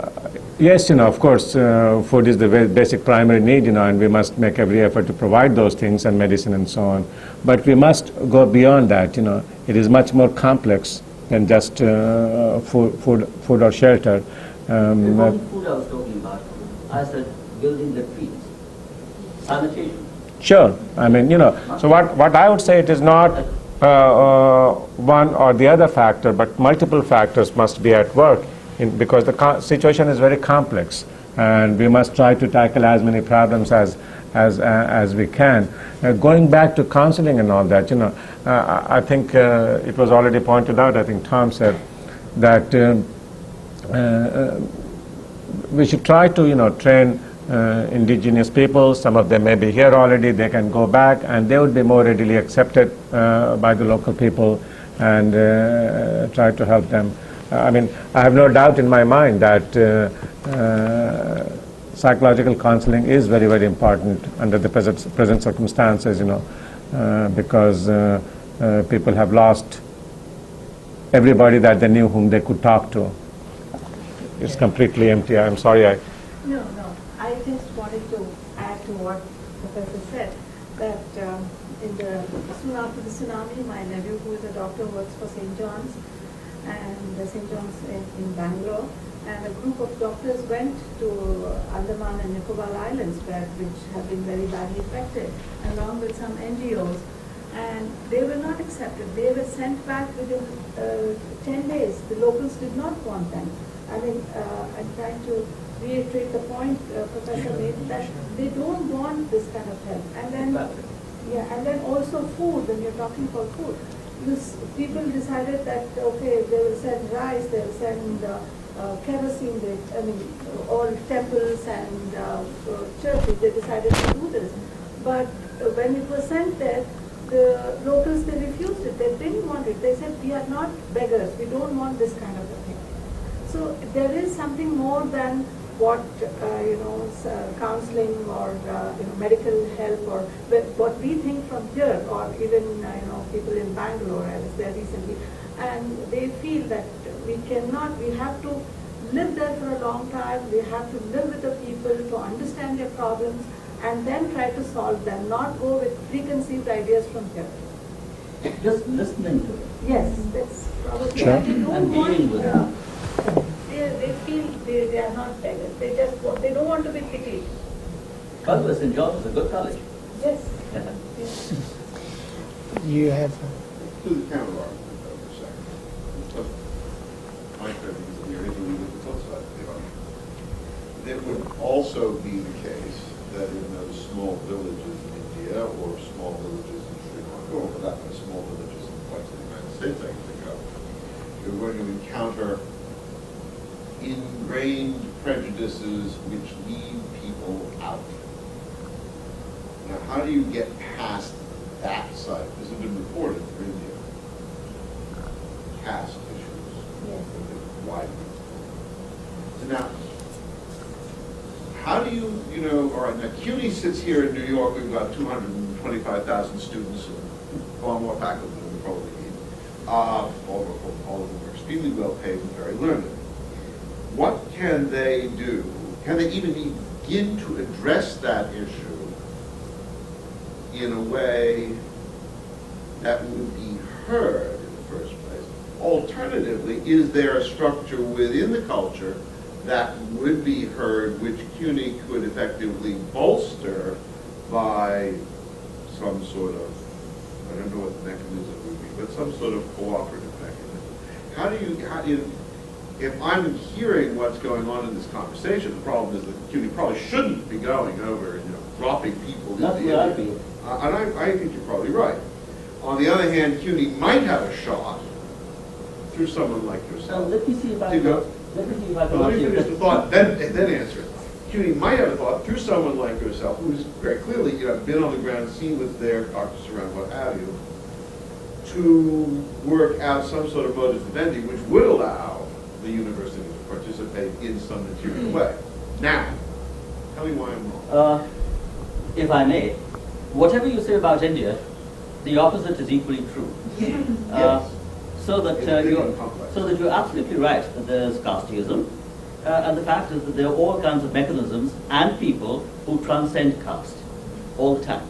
yes, you know, of course, uh, food is the very basic primary need, you know, and we must make every effort to provide those things and medicine and so on. But we must go beyond that, you know. It is much more complex than just uh, food, food, food or shelter. Um, one food I was talking about, I said building the trees, sanitation. Sure. I mean, you know, so what, what I would say it is not uh, uh, one or the other factor, but multiple factors must be at work in, because the situation is very complex and we must try to tackle as many problems as, as, uh, as we can. Uh, going back to counseling and all that, you know, uh, I think uh, it was already pointed out, I think Tom said, that uh, uh, we should try to, you know, train indigenous people. Some of them may be here already. They can go back, and they would be more readily accepted by the local people, and try to help them. I mean, I have no doubt in my mind that uh, uh, psychological counseling is very, very important under the present, present circumstances. You know, uh, because uh, uh, people have lost everybody that they knew whom they could talk to. It's completely empty. I'm sorry. I, No, no, I just wanted to add to what Professor said, that um, in the, soon after the tsunami, my nephew, who is a doctor, works for St. John's, and the St. John's in, in Bangalore, and a group of doctors went to Andaman and Nicobar Islands, where, which have been very badly affected, along with some NGOs, and they were not accepted. They were sent back within uh, 10 days. The locals did not want them. I mean, uh, I'm trying to reiterate the point uh, Professor made, that they don't want this kind of help. And then, yeah, and then also food, when you're talking about food. This, people decided that, okay, they will send rice, they will send uh, uh, kerosene, they, I mean, all temples and uh, uh, churches, they decided to do this. But when it was sent there, the locals, they refused it, they didn't want it. They said, we are not beggars, we don't want this kind of a thing. So there is something more than what, uh, you know, uh, counseling or, uh, you know, medical help or wh- what we think from here or even, uh, you know, people in Bangalore, I was there recently, and they feel that we cannot, we have to live there for a long time, we have to live with the people to understand their problems and then try to solve them, not go with preconceived ideas from here. Just listening to it. Yes, that's probably, Sure. and they And dealing with uh, they, they feel they, they are not beggars, they just, want- they don't want to be pitied. By the way, St. John's is a good college. Yes. Yes. (laughs) You have, To the counter argument, though, for a second. My friend is here, he's a leader of the flip side, It would also be the case that in those small villages in India or small villages in Sri Lanka, or for that matter, small villages in parts of the United States, I can think of, you're going to encounter ingrained prejudices which leave people out. Now, how do you get past that side? This has been reported for India. Caste issues. Been widely. So now, how do you, you know, all right, now CUNY sits here in New York, we've got 225,000 students, and far more faculty than we probably need. Uh, All of all of them are extremely well paid and very learned. What can they do? Can they even begin to address that issue in a way that would be heard in the first place? Alternatively, is there a structure within the culture that would be heard, which CUNY could effectively bolster by some sort of, I don't know what the mechanism would be, but some sort of cooperative mechanism? How do you, how do you, if I'm hearing what's going on in this conversation, the problem is that CUNY probably shouldn't be going over, you know, dropping people into That's the what I And I, I think you're probably right. On the other hand, CUNY might have a shot through someone like Now, yourself. let me see if I can, go. let me see if I can Well, let me finish the thought, then, then answer it. CUNY might have a thought through someone like yourself, who's very clearly, you know, been on the ground, seen what's there, talked us around, what have you, to work out some sort of modus vivendi which would allow the university to participate in some material way. Now, tell me why I'm wrong. Uh, if I may, whatever you say about India, the opposite is equally true. (laughs) Uh, so that uh, you're, so that you're absolutely right that there's casteism, uh, and the fact is that there are all kinds of mechanisms and people who transcend caste all the time.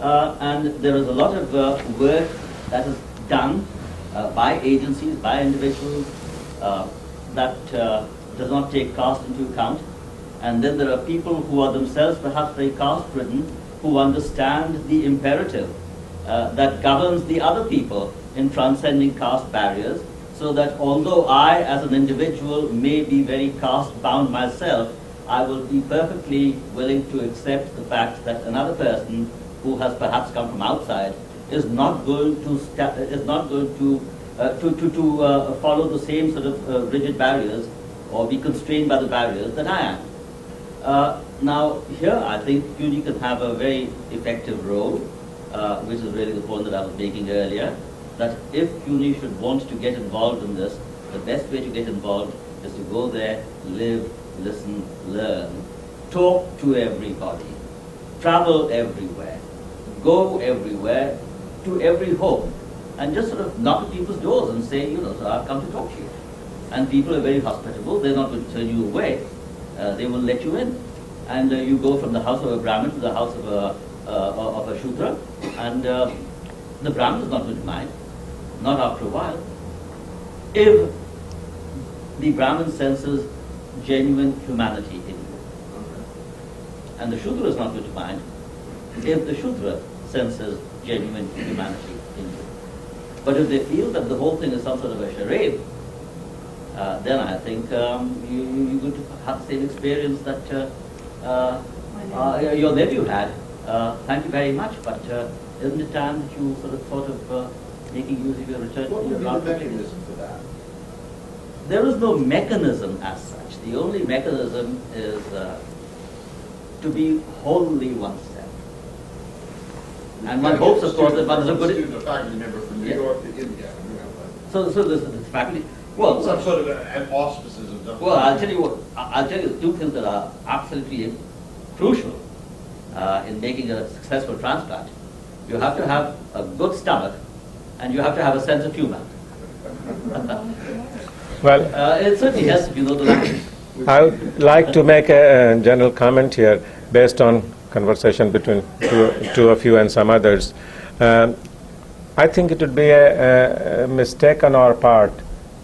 Uh, and there is a lot of uh, work that is done uh, by agencies, by individuals, uh, that uh, does not take caste into account. And then there are people who are themselves perhaps very caste-ridden, who understand the imperative uh, that governs the other people in transcending caste barriers, so that although I, as an individual, may be very caste-bound myself, I will be perfectly willing to accept the fact that another person who has perhaps come from outside is not going to is not going to to to, to uh, follow the same sort of uh, rigid barriers or be constrained by the barriers that I am. Uh, now, here I think CUNY can have a very effective role, uh, which is really the point that I was making earlier, that if CUNY should want to get involved in this, the best way to get involved is to go there, live, listen, learn, talk to everybody, travel everywhere, go everywhere, to every home, and just sort of knock at people's doors and say, you know, so I've come to talk to you. And people are very hospitable, they're not going to turn you away uh, they will let you in. And uh, you go from the house of a Brahmin to the house of a, uh, of a Shudra, and uh, the Brahmin is not going to mind, not after a while. If the Brahmin senses genuine humanity in you, and the Shudra is not going to mind, if the Shudra senses genuine humanity. But if they feel that the whole thing is some sort of a charade, uh, then I think um, you, you, you're going to have the same experience that uh, uh, uh, your nephew had. Uh, thank you very much, but uh, isn't it time that you sort of thought of uh, making use of your return What to would your be the ground mechanism for that? There is no mechanism as such. The only mechanism is uh, to be wholly oneself. And one hopes, of course, that one is a good... Student or faculty member from New Yeah. York to India, you know, So, so this is faculty... Well, some sort of an auspices of. the- Well, I'll tell you what, I- I'll tell you two things that are absolutely crucial uh, in making a successful transplant. You have to have a good stomach and you have to have a sense of humor. (laughs) Well, Uh, it certainly helps if you know the language. I would like to make a, uh general comment here based on conversation between two, two of you and some others. Um, I think it would be a, a mistake on our part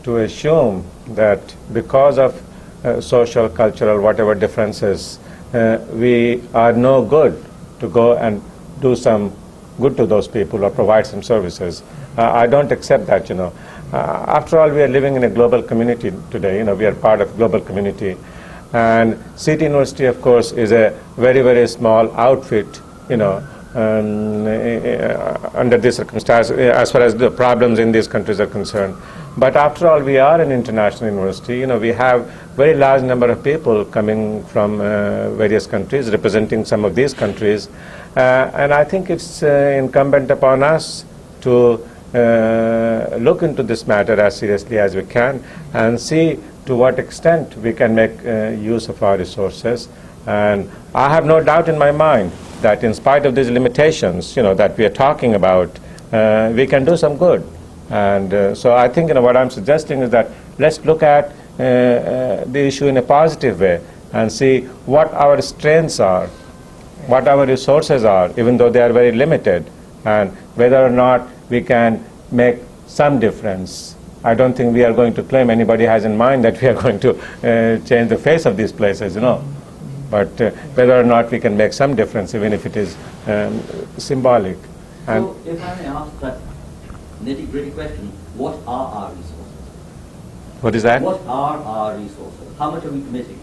to assume that because of uh, social, cultural, whatever differences, uh, we are no good to go and do some good to those people or provide some services. Uh, I don't accept that, you know. Uh, after all, we are living in a global community today, you know, we are part of global community. And City University, of course, is a very, very small outfit, you know, um, uh, under these circumstances, uh, as far as the problems in these countries are concerned. But after all, we are an international university. You know, we have very large number of people coming from uh, various countries, representing some of these countries, uh, and I think it's uh, incumbent upon us to uh, look into this matter as seriously as we can and see to what extent we can make uh, use of our resources. And I have no doubt in my mind that in spite of these limitations, you know, that we are talking about, uh, we can do some good. And uh, so I think you know, what I'm suggesting is that let's look at uh, uh, the issue in a positive way and see what our strengths are, what our resources are, even though they are very limited, and whether or not we can make some difference. I don't think we are going to claim anybody has in mind that we are (laughs) going to uh, change the face of these places, you know. But uh, whether or not we can make some difference, even if it is um, symbolic. And So, if I may ask that nitty gritty question, what are our resources? what is that? What are our resources? How much are we committing?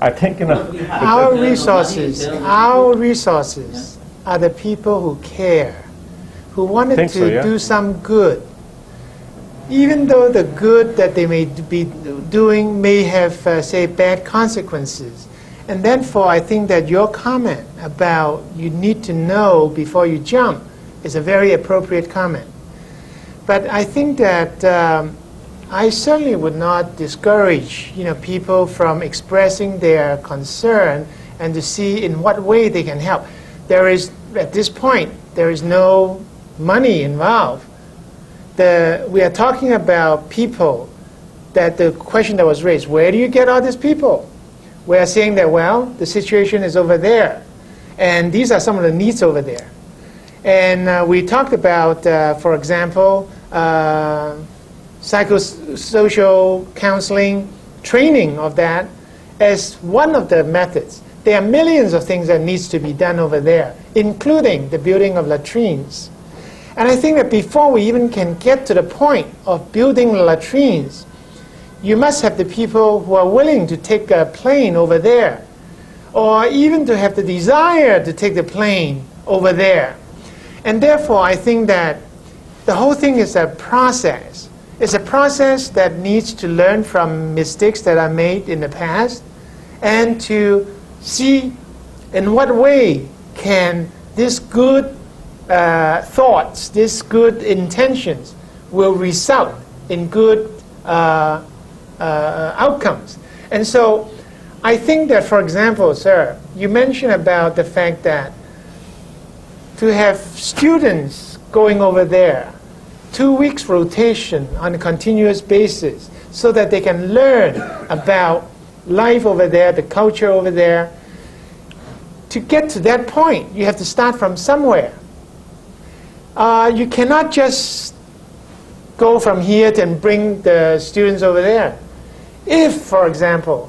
I think you know. What do we have? Our In terms of money, in resources, our people? resources are the people who care, who wanted to so, yeah. do some good, even though the good that they may be doing may have, uh, say, bad consequences. And therefore, I think that your comment about you need to know before you jump is a very appropriate comment. But I think that um, I certainly would not discourage you know, people from expressing their concern and to see in what way they can help. There is, at this point, there is no money involved. The, we are talking about people that the question that was raised, where do you get all these people? We are saying that, well, the situation is over there. And these are some of the needs over there. And uh, we talked about, uh, for example, uh, psychosocial counseling, training of that as one of the methods. There are millions of things that needs to be done over there, including the building of latrines. And I think that before we even can get to the point of building latrines, you must have the people who are willing to take a plane over there, or even to have the desire to take the plane over there. And therefore, I think that the whole thing is a process. It's a process that needs to learn from mistakes that are made in the past and to see in what way can this good uh, thoughts, these good intentions will result in good uh, uh, outcomes. And so I think that, for example, sir, you mentioned about the fact that to have students going over there, two weeks rotation on a continuous basis, so that they can learn about life over there, the culture over there. To get to that point, you have to start from somewhere. Uh, you cannot just go from here and bring the students over there. If, for example,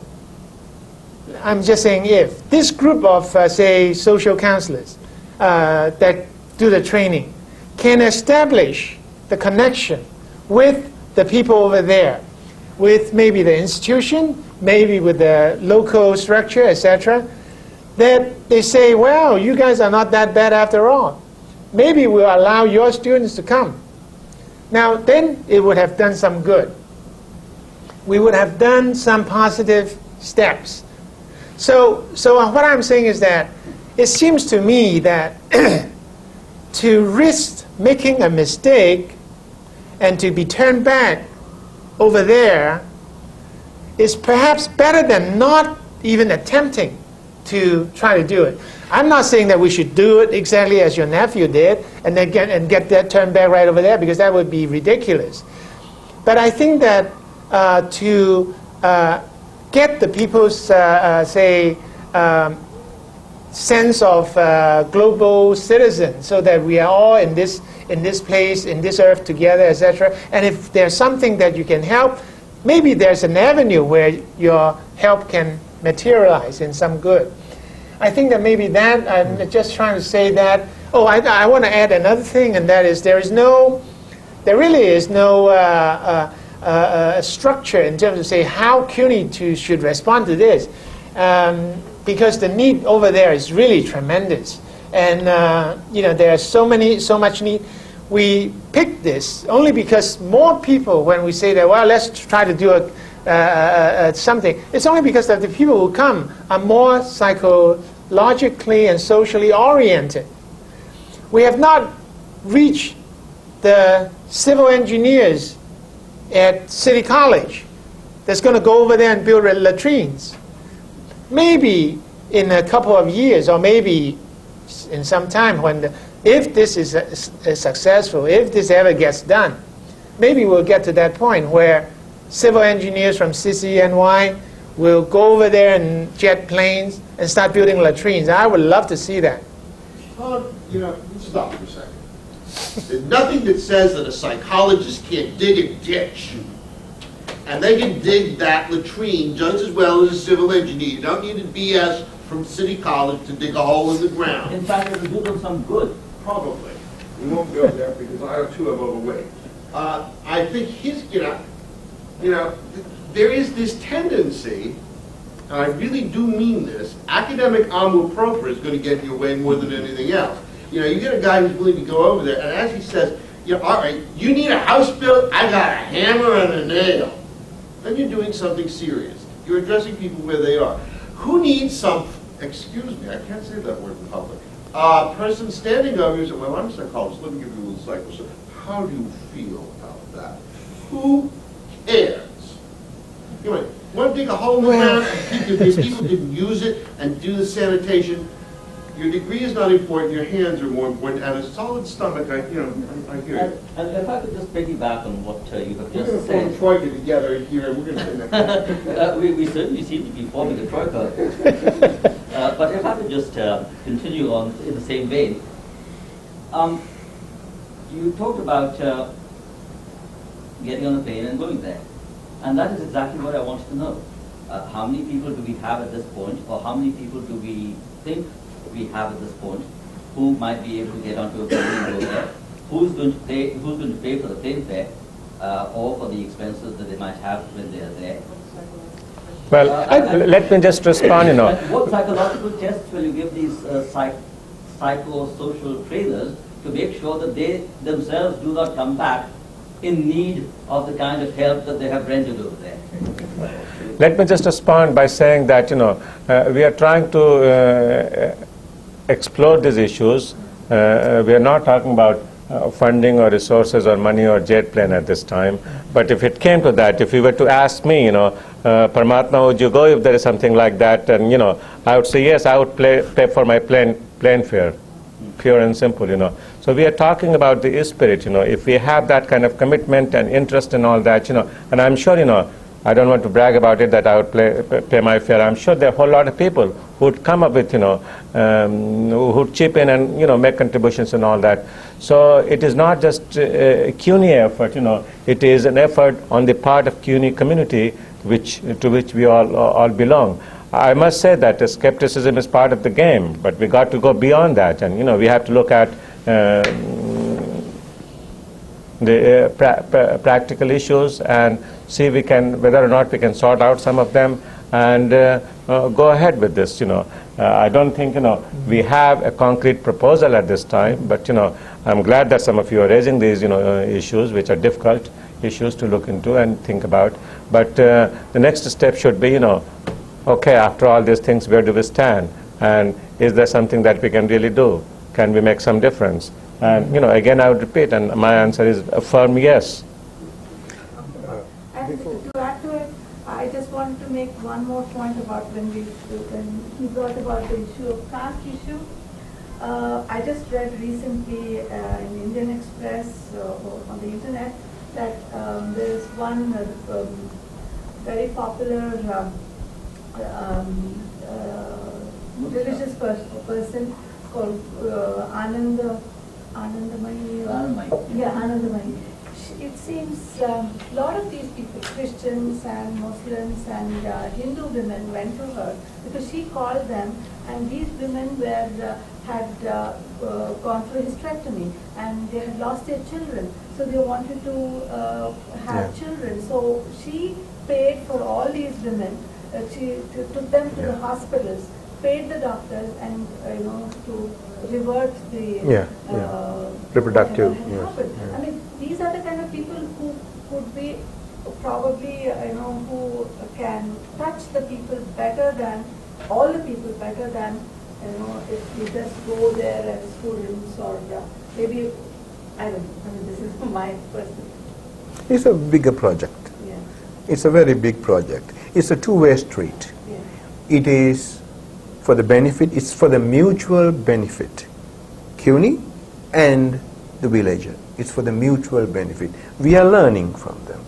I'm just saying if, this group of, uh, say, social counselors uh, that do the training can establish the connection with the people over there, with maybe the institution, maybe with the local structure, etc., that they say, well, you guys are not that bad after all. Maybe we'll allow your students to come. Now, then it would have done some good. We would have done some positive steps. So, so what I'm saying is that it seems to me that (clears throat) to risk making a mistake and to be turned back over there is perhaps better than not even attempting to try to do it. I'm not saying that we should do it exactly as your nephew did and then get, and get that turned back right over there because that would be ridiculous. But I think that uh, to uh, get the people's, uh, uh say, um, sense of uh, global citizen so that we are all in this, in this place, in this earth together, etc. And if there's something that you can help, maybe there's an avenue where your help can materialize in some good. I think that maybe that, I'm just trying to say that. Oh, I, I want to add another thing, and that is there is no, there really is no uh, uh, uh, structure in terms of say how CUNY to, should respond to this. Um, because the need over there is really tremendous. And uh, you know, there's so many, so much need. We picked this only because more people, when we say that, well, let's try to do a, uh, uh, uh, something, it's only because that the people who come are more psychologically and socially oriented. We have not reached the civil engineers at City College that's going to go over there and build latrines maybe in a couple of years, or maybe in some time, when the, if this is, a, is successful, if this ever gets done, maybe we'll get to that point where civil engineers from CCNY will go over there in jet planes and start building latrines. I would love to see that. Well, you know, stop for a second. There's nothing that says that a psychologist can't dig a ditch and they can dig that latrine just as well as a civil engineer. You don't need a BS from City College to dig a hole in the ground. In fact, it will do them some good. Probably. We won't go there because I too am overweight. Uh, I think his, you know, you know, th- there is this tendency, and I really do mean this, academic amour propre is going to get you away more than anything else. You know, you get a guy who's willing to go over there, and as he says, you know, all right, you need a house built, I got a hammer and a nail. Then you're doing something serious. You're addressing people where they are. Who needs some, excuse me, I can't say that word in public. A person standing over you and saying, well, I'm a psychologist, let me give you a little psycho. How do you feel about that? Who cares? You know, want to dig a hole in the ground and if people can use it and do the sanitation, your degree is not important, your hands are more important, and a solid stomach, I, you know, I I hear And, you. and if I could just piggyback on what uh, you have We're just gonna said. form Troika together here, and we're gonna sit (laughs) Uh, we, we certainly seem to be forming a troika. (laughs) Uh, but if I could just uh, continue on in the same vein, um, you talked about uh, getting on a plane and going there, and that is exactly what I wanted to know. Uh, how many people do we have at this point, or how many people do we think we have at this point, who might be able to get onto a plane and go there? Who's going to pay? Who's going to pay for the plane fare, uh, or for the expenses that they might have when they are there? Well, Uh, I, let me just respond, you know. (coughs) What psychological tests will you give these uh, psych, psychosocial trainers to make sure that they themselves do not come back in need of the kind of help that they have rendered over there? Let me just respond by saying that, you know, uh, we are trying to uh, explore these issues. Uh, uh, we are not talking about uh, funding or resources or money or jet plane at this time. But if it came to that, if you were to ask me, you know, uh, Parmatma, would you go if there is something like that? And, you know, I would say, yes, I would play, pay for my plane, plane fare, pure and simple, you know. So we are talking about the spirit, you know. If we have that kind of commitment and interest and all that, you know, and I'm sure, you know, I don't want to brag about it that I would play, pay my fare. I'm sure there are a whole lot of people who would come up with, you know, um, who chip in and, you know, make contributions and all that. So it is not just a CUNY effort, you know, it is an effort on the part of CUNY community which, to which we all, all belong. I must say that skepticism is part of the game, but we got to go beyond that, and you know we have to look at the uh, pra- pra- practical issues and see we can whether or not we can sort out some of them and uh, uh, go ahead with this. You know, uh, I don't think you know we have a concrete proposal at this time, but you know I'm glad that some of you are raising these you know uh, issues, which are difficult issues to look into and think about. But uh, the next step should be you know, okay, after all these things, where do we stand? And is there something that we can really do? Can we make some difference? And you know, again, I would repeat, and my answer is a firm yes. I just wanted to make one more point about when we, when he brought about the issue of caste issue. Uh, I just read recently uh, in Indian Express uh, or on the internet that um, there's one uh, um, very popular um, um, uh, religious per- person called uh, Anand Anandamayi. Anandamayi. Yeah, Anandamayi. It seems a lot of these people, Christians and Muslims and uh, Hindu women went to her because she called them and these women were, uh, had uh, uh, gone through hysterectomy and they had lost their children. So they wanted to uh, have Yeah. children. So she paid for all these women. Uh, she t- took them to the hospitals, paid the doctors and, uh, you know, to revert the Yeah, yeah. uh, Reproductive, had yes, yeah. I mean, these are the kind of people who could be probably, uh, you know, who can touch the people better than, all the people better than, you know, if you just go there as students or maybe, I don't know, I mean, this is (laughs) my personal, It's a bigger project. yeah, It's a very big project. It's a two-way street. yeah. It is for the benefit, it's for the mutual benefit. CUNY and the villager. It's for the mutual benefit. We are learning from them.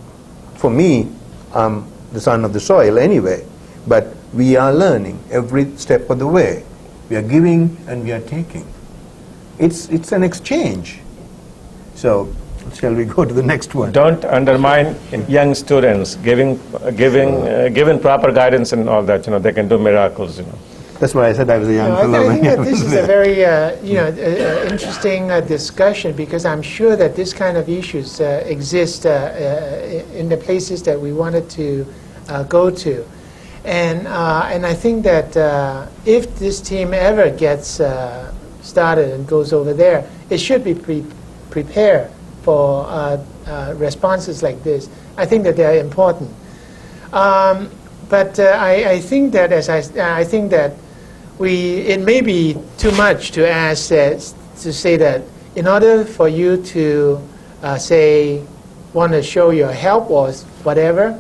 For me, I'm the son of the soil anyway, but we are learning every step of the way. We are giving and we are taking. It's, it's an exchange. So, shall we go to the next one? Don't undermine young students, giving, giving, uh, proper guidance and all that. You know, they can do miracles. You know. That's why I said I was a young No, I, fellow. I think (laughs) that this is a very, uh, you know, uh, interesting uh, discussion because I'm sure that this kind of issues uh, exist uh, uh, in the places that we wanted to uh, go to, and uh, and I think that uh, if this team ever gets uh, started and goes over there, it should be pre- prepared for uh, uh, responses like this. I think that they are important. Um, but uh, I, I think that as I, I think that we it may be too much to ask that, to say that in order for you to uh, say want to show your help or whatever,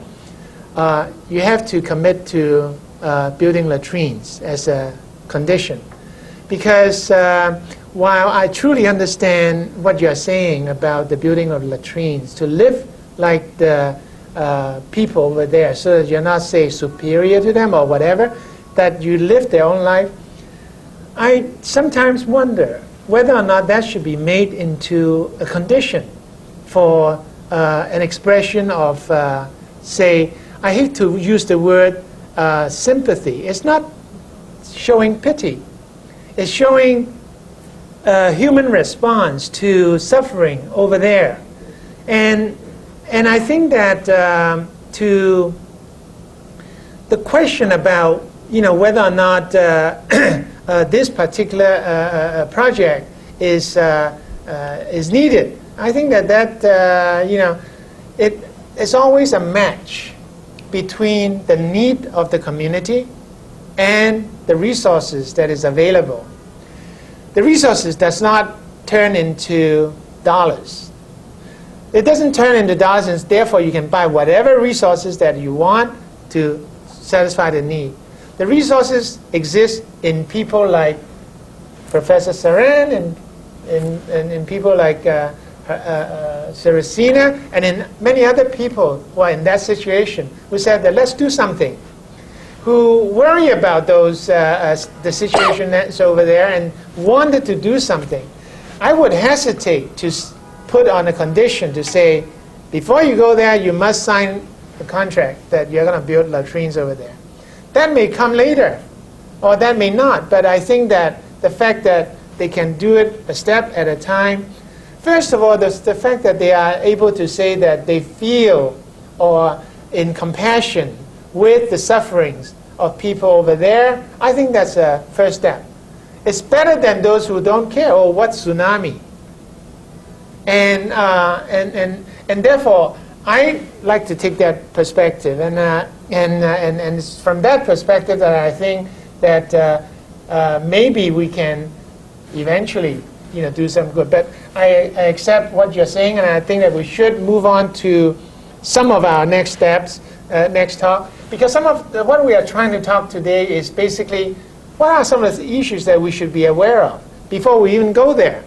uh, you have to commit to uh, building latrines as a condition. Because uh, while I truly understand what you're saying about the building of latrines, to live like the uh, people over there so that you're not, say, superior to them or whatever, that you live their own life, I sometimes wonder whether or not that should be made into a condition for uh, an expression of, uh, say, I hate to use the word uh, sympathy. It's not showing pity. It's showing a human response to suffering over there. And, and I think that um, to the question about you know, whether or not uh, (clears throat) uh, this particular uh, project is, is needed, I think that that, you know, it is always a match between the need of the community and the resources that is available. The resources does not turn into dollars. It doesn't turn into dollars, and therefore you can buy whatever resources that you want to satisfy the need. The resources exist in people like Professor Saran and in, in, in people like uh, uh, uh, and in many other people who are in that situation who said that let's do something, who worry about those uh, uh, the situation that's over there and wanted to do something. I would hesitate to put on a condition to say, before you go there, you must sign a contract that you're going to build latrines over there. That may come later, or that may not, but I think that the fact that they can do it a step at a time, first of all, the, the fact that they are able to say that they feel or in compassion with the sufferings of people over there, I think that's a first step. It's better than those who don't care, oh, what tsunami? And, uh, and, and, and therefore, I like to take that perspective, and, uh, and, uh, and, and it's from that perspective that I think that uh, uh, maybe we can eventually you know, do some good. But I, I, accept what you're saying, and I think that we should move on to some of our next steps, uh, next talk, because some of the, what we are trying to talk today is basically what are some of the issues that we should be aware of before we even go there.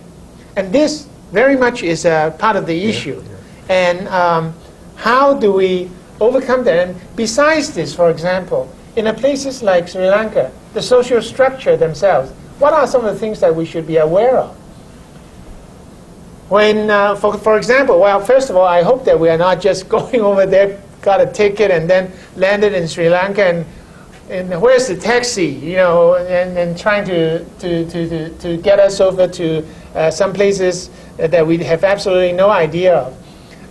And this very much is a part of the issue. Yeah, yeah. And um, how do we overcome that? And besides this, for example, in places like Sri Lanka, the social structure themselves, what are some of the things that we should be aware of? When, uh, for, for example, well, first of all, I hope that we are not just (laughs) going over there, got a ticket, and then landed in Sri Lanka, and, and where's the taxi, you know, and, and trying to, to, to, to, get us over to uh, some places that we have absolutely no idea of.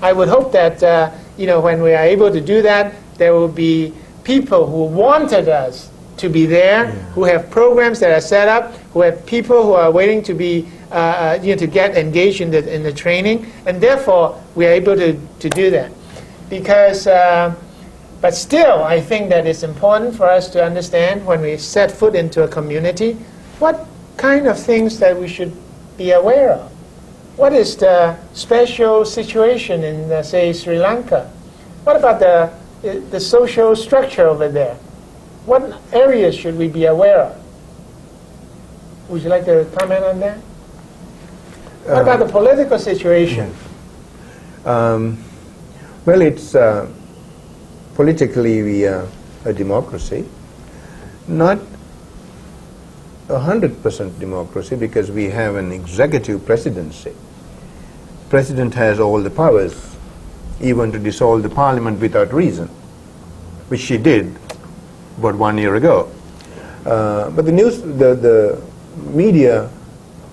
I would hope that uh, you know when we are able to do that, there will be people who wanted us to be there, yeah. who have programs that are set up, who have people who are waiting to be uh, uh, you know to get engaged in the in the training, and therefore we are able to to do that. Because, uh, but still, I think that it's important for us to understand when we set foot into a community, what kind of things that we should be aware of. What is the special situation in, uh, say, Sri Lanka? What about the, the social structure over there? What areas should we be aware of? Would you like to comment on that? What about the uh, political situation? Um, well, it's uh, politically we are a democracy, not 100% democracy because we have an executive presidency. President has all the powers, even to dissolve the parliament without reason, which she did about one year ago. Uh, but the news, the, the media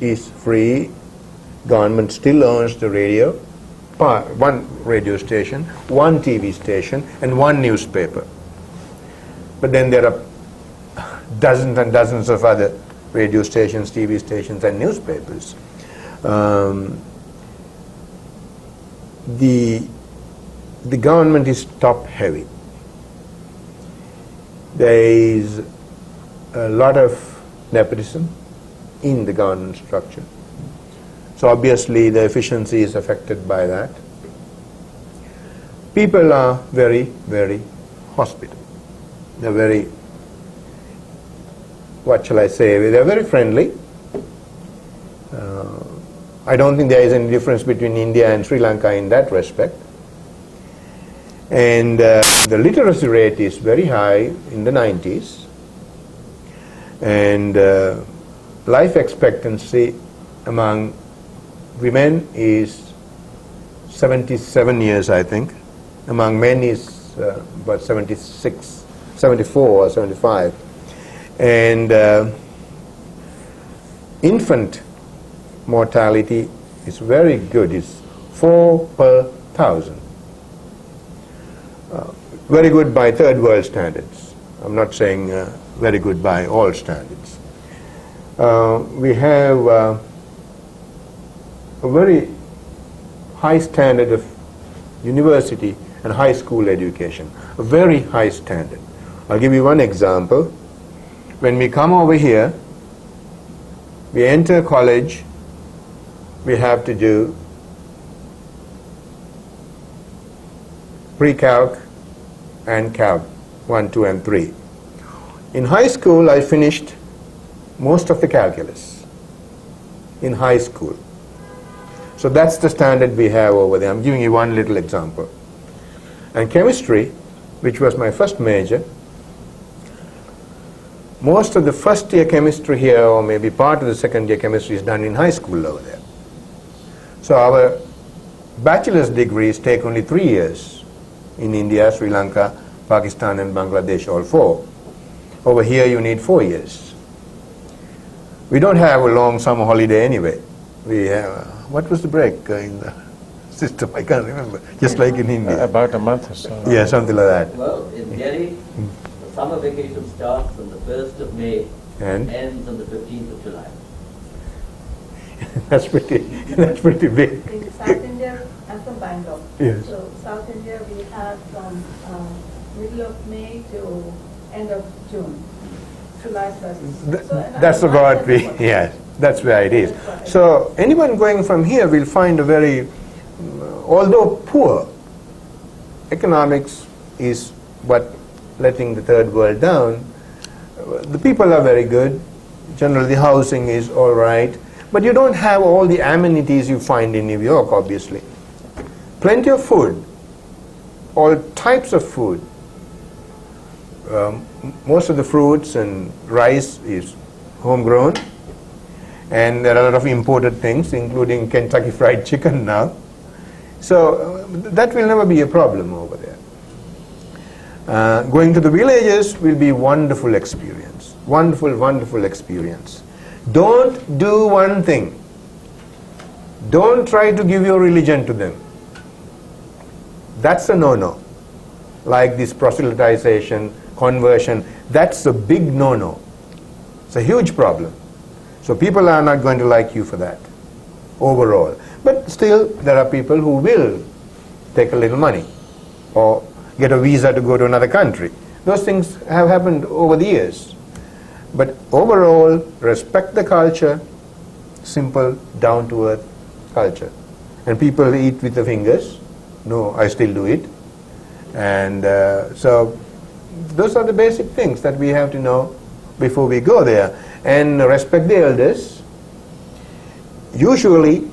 is free. Government still owns the radio, one radio station, one TV station, and one newspaper. But then there are dozens and dozens of other radio stations, TV stations, and newspapers. Um, the the government is top heavy. There is a lot of nepotism in the government structure. So obviously the efficiency is affected by that. People are very, very hospitable. They're very, what shall I say, they're very friendly. Uh, I don't think there is any difference between India and Sri Lanka in that respect. And uh, the literacy rate is very high in the 90s. And uh, life expectancy among women is 77 years, I think. Among men is uh, about 76, 74 or 75. And uh, infant mortality is very good. It's 4 per thousand. Uh, very good by third world standards. I'm not saying uh, very good by all standards. Uh, we have uh, a very high standard of university and high school education, a very high standard. I'll give you one example. When we come over here, we enter college, we have to do pre-calc and calc 1, 2 and 3. In high school I finished most of the calculus in high school. So that's the standard we have over there. I'm giving you one little example. And chemistry, which was my first major, most of the first year chemistry here, or maybe part of the second year chemistry, is done in high school over there. So our bachelor's degrees take only three years in India, Sri Lanka, Pakistan, and Bangladesh, all four. Over here, you need four years. We don't have a long summer holiday anyway. We have, uh, what was the break uh, in the (laughs) system? I can't remember. Just like in India. About a month or so. Yeah, something like that. Well, in Delhi, the summer vacation starts on the 1st of May And ends on the 15th of July. (laughs) that's pretty, that's pretty big. In South India, I'm from Bangalore. Yes. So South India, we have from um, middle of May to end of June, July first. Th- So, That's about, that's the what- yes, that's where it is. So anyone going from here will find a very, although poor, economics is what letting the third world down. The people are very good. Generally, the housing is all right. But you don't have all the amenities you find in New York, obviously. Plenty of food, all types of food. Um, most of the fruits and rice is homegrown, and there are a lot of imported things, including Kentucky Fried Chicken now. So uh, that will never be a problem over there. Uh, going to the villages will be wonderful experience. Wonderful, wonderful experience. Don't do one thing. Don't try to give your religion to them. That's a no-no. Like this proselytization, conversion, that's a big no-no. It's a huge problem. So people are not going to like you for that overall. But still, there are people who will take a little money or get a visa to go to another country. Those things have happened over the years. But overall, respect the culture, simple, down to earth culture. And people eat with the fingers. No, I still do it. And uh, so, those are the basic things that we have to know before we go there. And respect the elders. Usually,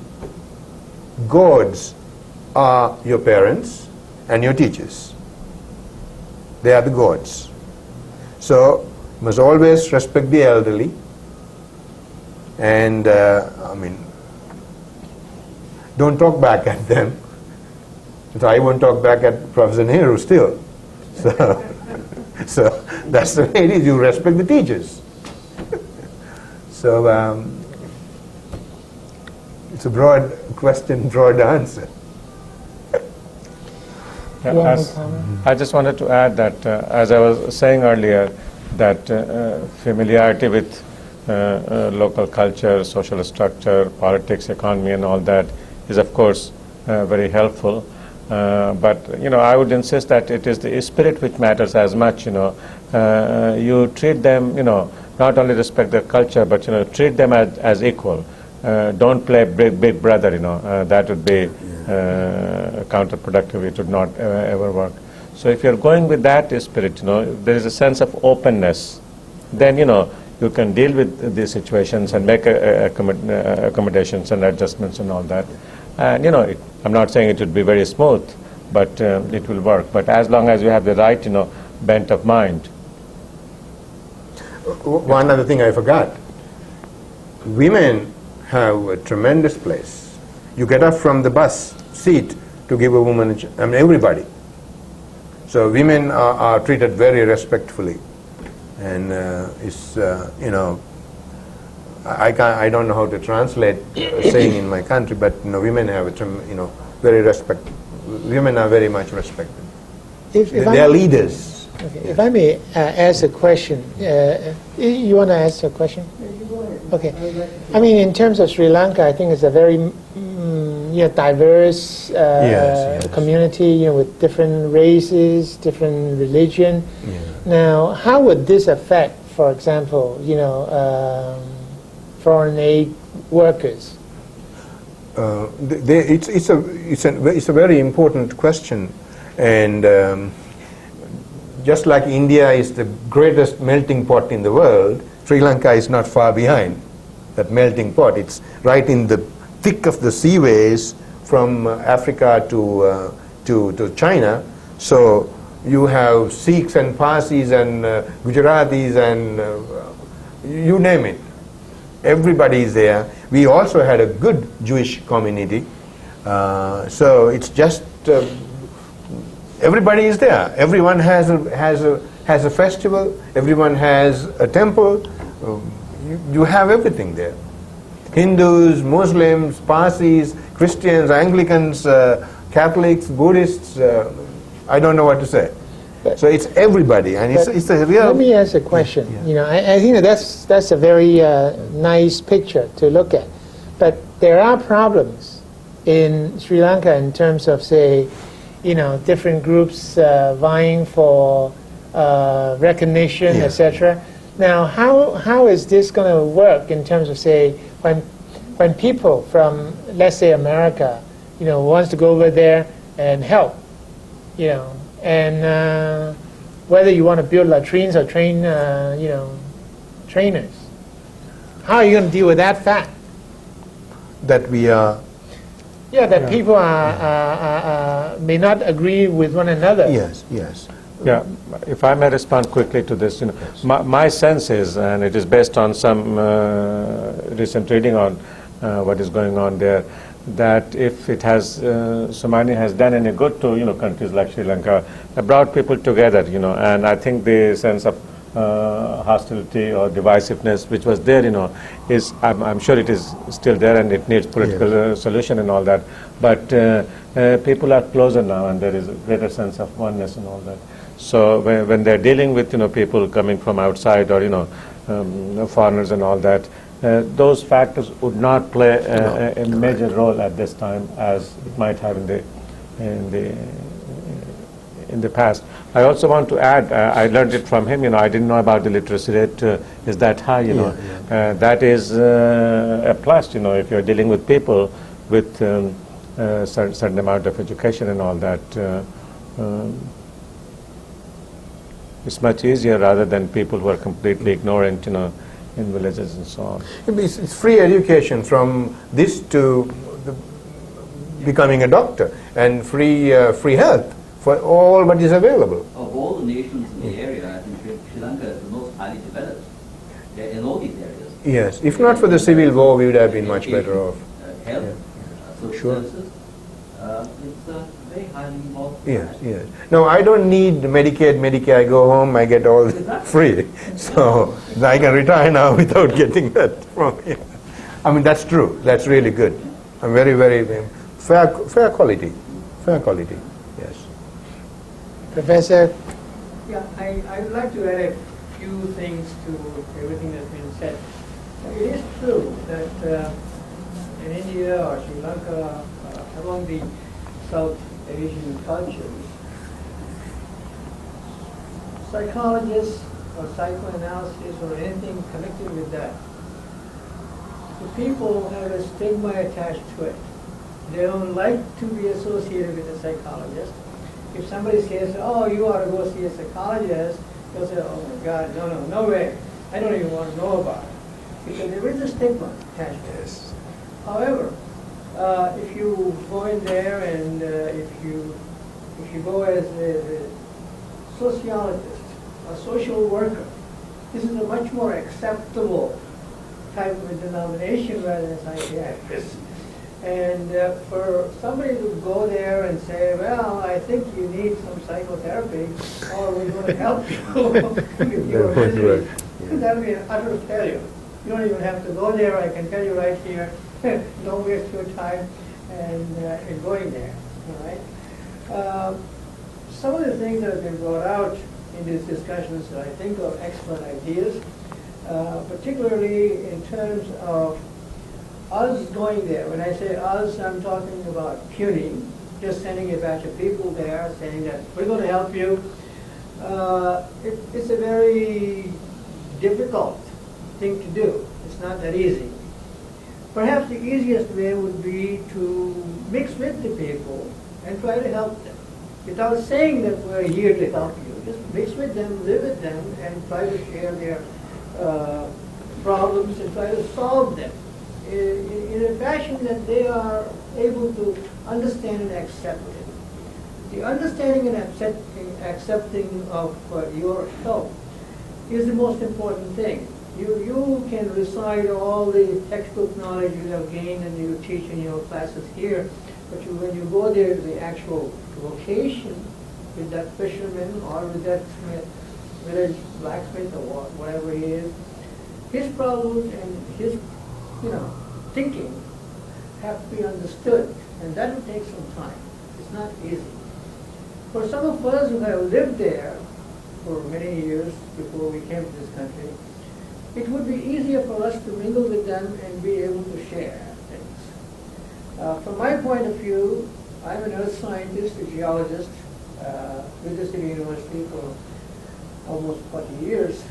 gods are your parents and your teachers. They are the gods. So, must always respect the elderly. And, uh, I mean, don't talk back at them. So I won't talk back at Professor Nehru still. (laughs) So, so that's the way it is. You respect the teachers. (laughs) so um, it's a broad question, broad answer. Yeah, as- I just wanted to add that, uh, as I was saying earlier, that uh, uh, familiarity with uh, uh, local culture, social structure, politics, economy, and all that is, of course, uh, very helpful. Uh, but you know, I would insist that it is the spirit which matters as much. You know, uh, you treat them. You know, not only respect their culture, but you know, treat them as, as equal. Uh, don't play big, big brother. You know, uh, that would be counterproductive. It would not uh, ever work. So if you're going with that spirit, you know, there is a sense of openness. Then you know you can deal with these situations and make uh, accommod- uh, accommodations and adjustments and all that. And you know, it, I'm not saying it would be very smooth, but uh, it will work. But as long as you have the right, you know, bent of mind. One other thing I forgot. Women have a tremendous place. You get up from the bus seat to give a woman, a ch- I mean, everybody. So women are, are treated very respectfully. And uh, it's, uh, you know, I, I can't, I don't know how to translate a (coughs) saying in my country, but you know, women have a, trem- you know, very respect. Women are very much respected. If, if They I- are leaders. Okay, If I may uh, ask a question, uh, you want to ask a question? Okay. I mean, in terms of Sri Lanka, I think it's a very mm, know, diverse uh, Yes, yes. community, you know, with different races, different religion. Yeah. Now, how would this affect, for example, you know, um, foreign aid workers? Uh, they, it's, it's, a, it's, a, it's a very important question. And um, just like India is the greatest melting pot in the world, Sri Lanka is not far behind that melting pot. It's right in the thick of the seaways from uh, Africa to, uh, to, to China. So you have Sikhs and Parsis and uh, Gujaratis and uh, you name it everybody is there. We also had a good Jewish community. Uh, so it's just uh, everybody is there. Everyone has a, has a, has a festival, everyone has a temple. Um, you, you have everything there. Hindus, Muslims, Parsis, Christians, Anglicans, uh, Catholics, Buddhists, uh, I don't know what to say. But- So it's everybody, and it's, it's a real. Let me ask a question. Yeah. You know, I, I think that that's that's a very uh, nice picture to look at, but there are problems in Sri Lanka in terms of, say, you know, different groups uh, vying for uh, recognition, Yeah. etc. Now, how how is this going to work in terms of, say, when when people from, let's say, America, you know, wants to go over there and help, you know, and uh, whether you want to build latrines or train, uh, you know, trainers. How are you going to deal with that fact? that we are Yeah, that people are, are, are, are, may not agree with one another. yes yes Yeah, if I may respond quickly to this, you know, my, my sense is, and it is based on some uh, recent reading on uh, what is going on there, that if it has, uh, tsunami has done any good to, you know, countries like Sri Lanka, brought people together, you know, and I think the sense of uh, hostility or divisiveness which was there, you know, is, I'm, I'm sure it is still there and it needs political uh, solution and all that, but uh, uh, people are closer now and there is a greater sense of oneness and all that. So when, when they're dealing with you know people coming from outside or you know um, foreigners and all that, uh, those factors would not play a, a, a major role at this time as it might have in the in the in the past. I also want to add, uh, I learned it from him. You know, I didn't know about the literacy rate uh, is that high. You know, Uh, that is uh, a plus. You know, if you're dealing with people with um, a certain, certain amount of education and all that. Uh, um, it's much easier rather than people who are completely ignorant, you know, in villages and so on. It's, it's free education from this to becoming a doctor and free, uh, free health for all what is available. Of all the nations in the area, I think Sri- Lanka is the most highly developed uh, in all these areas. Yes, if not for the civil war, we would have been much better off. Uh, Health, uh, social Sure. services, uh, it's a very highly involved. Yes, yes. No, I don't need Medicaid, Medicare. I go home, I get all (laughs) free. So I can retire now (laughs) without getting that from here. I mean, that's true. That's really good. I'm very, very um, fair, fair quality. Fair quality. Professor, Yeah, I, I would like to add a few things to everything that's been said. It is true that uh, in India or Sri Lanka, uh, among the South Asian cultures, psychologists or psychoanalysis or anything connected with that, the people have a stigma attached to it. They don't like to be associated with a psychologist. If somebody says, oh, you ought to go see a psychologist, they'll say, oh my God, no, no, no way. I don't even want to know about it. Because there is a stigma attached to this. However, uh, if you go in there and uh, if you if you go as a, a sociologist, a social worker, this is a much more acceptable type of a denomination rather than psychiatrist. And uh, for somebody to go there and say, well, I think you need some psychotherapy, or we're going to help you with your That's misery, right. that would be an utter failure. You don't even have to go there, I can tell you right here, (laughs) don't waste your time and, uh, in going there, all right? Um, Some of the things that have been brought out in these discussions, that I think are excellent ideas, uh, particularly in terms of us going there. When I say us, I'm talking about CUNY, just sending a batch of people there saying that we're going to help you. Uh, it, it's a very difficult thing to do. It's not that easy. Perhaps the easiest way would be to mix with the people and try to help them. Without saying that we're here to help you, just mix with them, live with them, and try to share their uh, problems and try to solve them in, in a fashion that they are able to understand and accept it. The understanding and accepting, accepting of uh, your help is the most important thing. You, you can recite all the textbook knowledge you have gained and you teach in your classes here, but you, when you go there to the actual location with that fisherman or with that village blacksmith or whatever he is, his problems and his, you know, thinking have to be understood, and that will take some time. It's not easy. For some of us who have lived there for many years before we came to this country, it would be easier for us to mingle with them and be able to share things. Uh, from my point of view, I'm an earth scientist, a geologist, uh, with the City University for almost 40 years.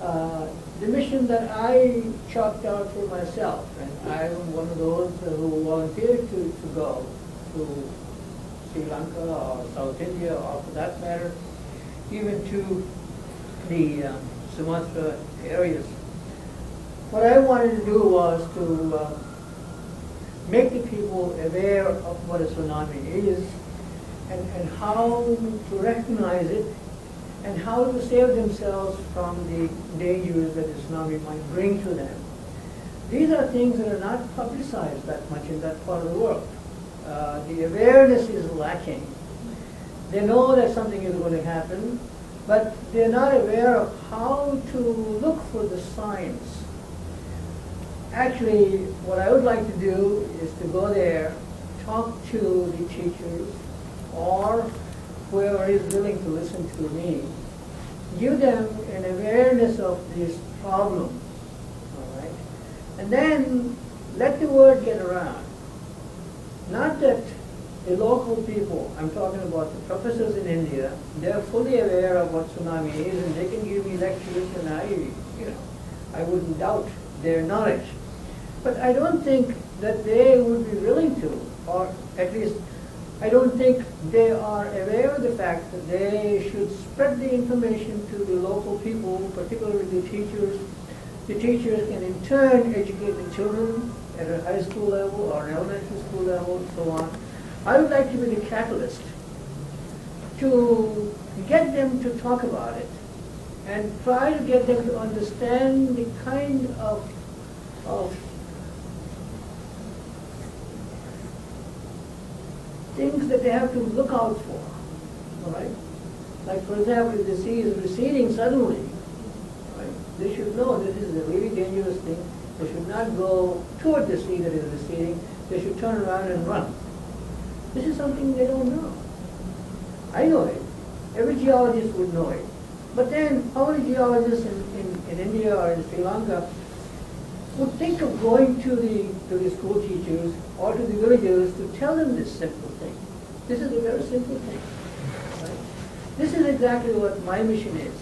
Uh, the mission that I chalked out for myself, and I'm one of those who volunteered to, to go to Sri Lanka or South India, or for that matter, even to the um, Sumatra areas. What I wanted to do was to uh, make the people aware of what a tsunami is and, and how to recognize it and how to save themselves from the dangers that tsunami might bring to them. These are things that are not publicized that much in that part of the world. Uh, the awareness is lacking. They know that something is going to happen, but they're not aware of how to look for the signs. Actually, what I would like to do is to go there, talk to the teachers, or whoever is willing to listen to me, give them an awareness of this problem, all right? And then let the word get around. Not that the local people, I'm talking about the professors in India, they're fully aware of what tsunami is and they can give me lectures and I, you know, I wouldn't doubt their knowledge. But I don't think that they would be willing to, or at least I don't think they are aware of the fact that they should spread the information to the local people, particularly the teachers. The teachers can in turn educate the children at a high school level or an elementary school level and so on. I would like to be the catalyst to get them to talk about it and try to get them to understand the kind of, of things that they have to look out for, all right? Like, for example, if the sea is receding suddenly, right, they should know that this is a really dangerous thing. They should not go toward the sea that is receding. They should turn around and run. This is something they don't know. I know it. Every geologist would know it. But then, how many geologists in, in, in India or in Sri Lanka would think of going to the, to the school teachers or to the villagers to tell them this simple thing. This is a very simple thing. right? This is exactly what my mission is.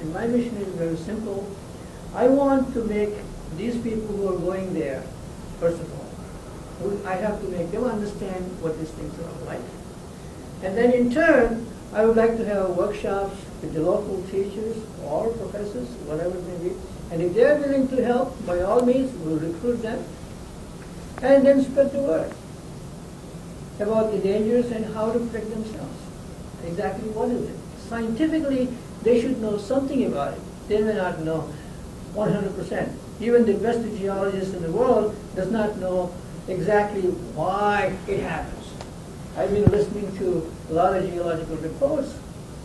And my mission is very simple. I want to make these people who are going there, first of all, I have to make them understand what these things are like. And then in turn, I would like to have workshops with the local teachers or professors, whatever it may be. And if they're willing to help, by all means, we'll recruit them. And then spread the word about the dangers and how to protect themselves. Exactly what is it? Scientifically, they should know something about it. They may not know 100%. Even the best geologist in the world does not know exactly why it happens. I've been listening to a lot of geological reports,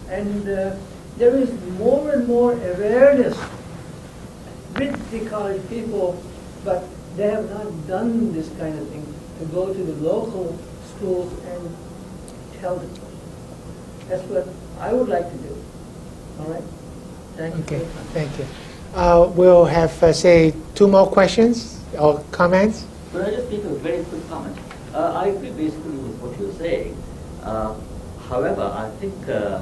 and uh, there is more and more awareness with the college people, but they have not done this kind of thing, to go to the local schools and tell them. That's what I would like to do. All right? Thank you. Okay, your thank you. Uh, We'll have, uh, say, two more questions or comments. Could I just make a very quick comment? Uh, I agree basically with what you're saying. Uh, however, I think uh,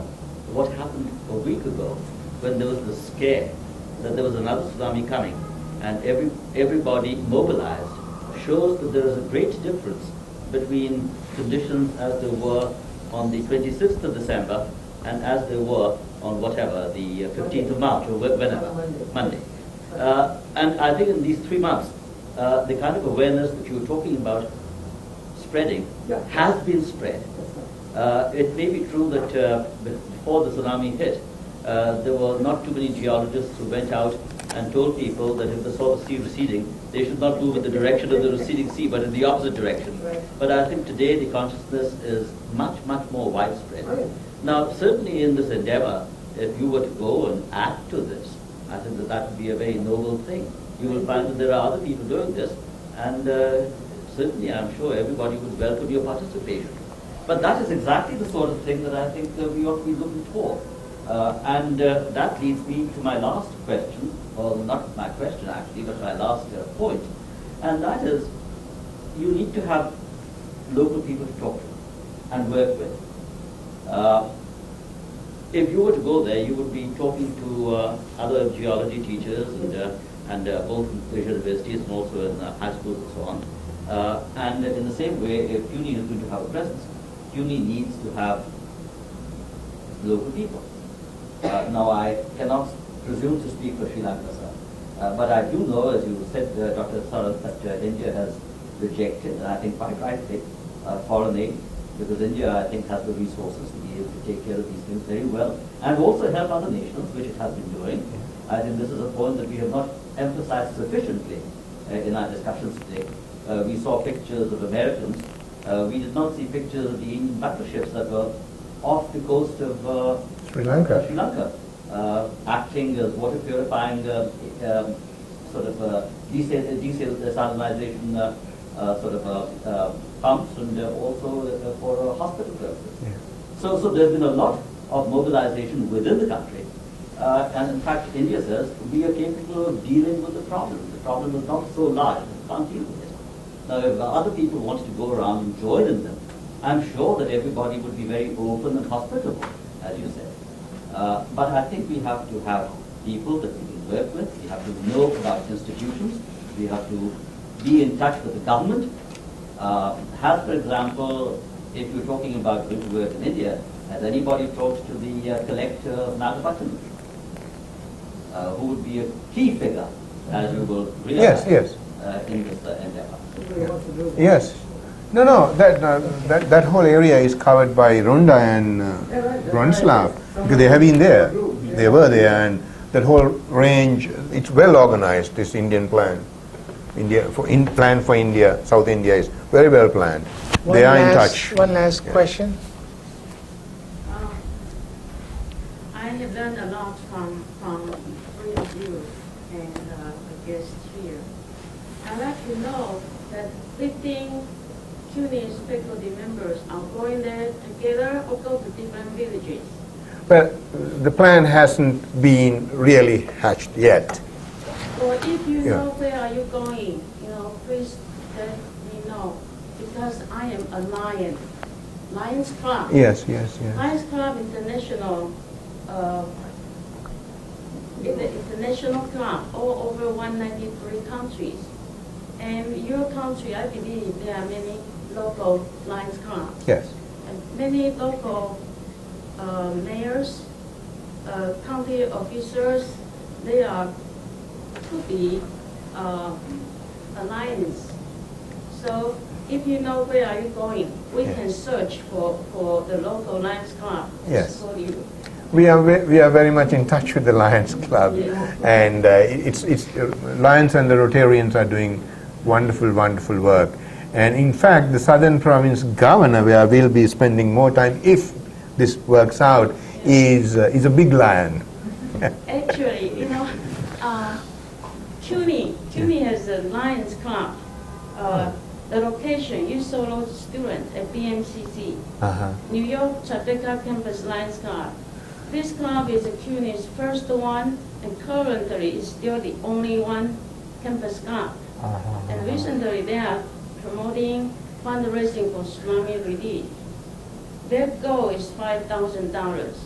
what happened a week ago when there was the scare that there was another tsunami coming and every, everybody mobilized shows that there is a great difference between conditions as they were on the 26th of December and as they were on whatever, the uh, 15th of March or wh- whenever, Monday. Monday. Uh, and I think in these three months, uh, the kind of awareness that you were talking about spreading Yeah. has been spread. Uh, it may be true that uh, before the tsunami hit, uh, there were not too many geologists who went out and told people that if they saw the sea receding, they should not move in the direction of the receding sea, but in the opposite direction. But I think today the consciousness is much, much more widespread. Now, certainly in this endeavor, if you were to go and add to this, I think that that would be a very noble thing. You will find that there are other people doing this, and uh, certainly I'm sure everybody would welcome your participation. But that is exactly the sort of thing that I think uh, we ought to be looking for. Uh, and uh, that leads me to my last question, or not my question actually, but my last uh, point, and that is you need to have local people to talk to and work with. Uh, if you were to go there, you would be talking to uh, other geology teachers and, uh, and both in Asia universities and also in high schools and so on. And in the same way, if CUNY is going to have a presence, CUNY needs to have local people. Uh, now, I cannot presume to speak for Sri Lanka, sir. Uh, but I do know, as you said, uh, Dr. Saran, that uh, India has rejected, and I think quite rightly, uh, foreign aid, because India, I think, has the resources to be able to take care of these things very well, and also help other nations, which it has been doing. I think this is a point that we have not emphasized sufficiently in our discussions today. We saw pictures of Americans. Uh, we did not see pictures of the Indian battleships that were off the coast of uh, Sri Lanka. Sri Lanka, uh, acting as water purifying uh, um, sort of uh, desal- desal- desalinization uh, uh, sort of uh, uh, pumps and uh, also uh, for uh, hospital purposes. Yeah. So, so there's been a lot of mobilization within the country. Uh, and in fact, India says we are capable of dealing with the problem. The problem is not so large, we can't deal with it. Now, if other people wanted to go around and join in them, I'm sure that everybody would be very open and hospitable, as you said. Uh, but I think we have to have people that we can work with. We have to know about institutions. We have to be in touch with the government. Uh, has, for example, if you're talking about going to work in India, has anybody talked to the uh, collector of Nagapattinam? Uh, who would be a key figure, as you will realize, Yes, yes. Uh, in this uh, endeavor. Everybody wants to do it. Yes. No, no, that, uh, that, that whole area is covered by Runda and uh, Yeah, Bronislav, because they have been there. They were there, and that whole range, it's well organized, this Indian plan. India, for, in, plan for India, South India is very well planned. One They are in touch. One last Yeah. question. Um, I have learned a lot from, from three of you and uh, the guests here. I'd like to know that 15 CUNY's faculty members are going there together or go to different villages? Well, the plan hasn't been really hatched yet. or if you Yeah. know where are you going, you know, please let me know, because I am a Lion, Lions Club. Yes, yes, yes. Lions Club International, uh, international club all over 193 countries. And your country, I believe there are many local Lions Club. Yes. And many local uh, mayors, uh, county officers, they are, could be uh, alliance. So if you know where are you going, we Yes. can search for, for the local Lions Club Yes. We are, ve- we are very much in touch with the Lions Club. Yeah. And uh, it's, it's, uh, Lions and the Rotarians are doing wonderful, wonderful work. And in fact, the Southern Province Governor, where we'll be spending more time if this works out, is, uh, is a big lion. (laughs) Actually, you know, uh, CUNY, CUNY has a Lions Club. Uh, the location, you solo student at BMCC. Uh-huh. New York Tribeca Campus Lions Club. This club is CUNY's first one, and currently is still the only one campus club. And recently, they are promoting fundraising for tsunami relief. Their goal is five thousand dollars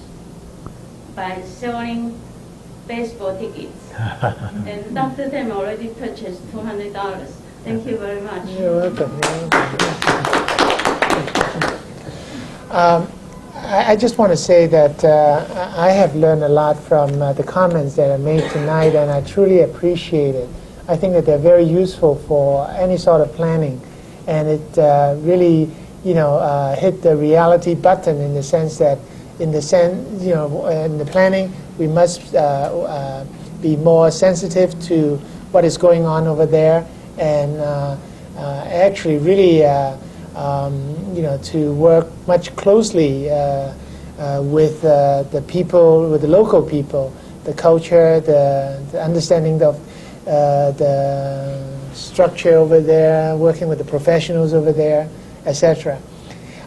by selling baseball tickets. (laughs) and Dr. Tam already purchased two hundred dollars. Thank you very much. You're welcome. You're (laughs) welcome. Um, I I just want to say that uh, I I have learned a lot from uh, the comments that are made tonight, and I truly appreciate it. I think that they're very useful for any sort of planning, and it uh, really, you know, uh, hit the reality button in the sense that, in the sense, you know, in the planning, we must uh, uh, be more sensitive to what is going on over there, and uh, uh, actually really. Um, you know, to work much closely with the people, with the local people, the culture, the, the understanding of the structure over there, working with the professionals over there, etc.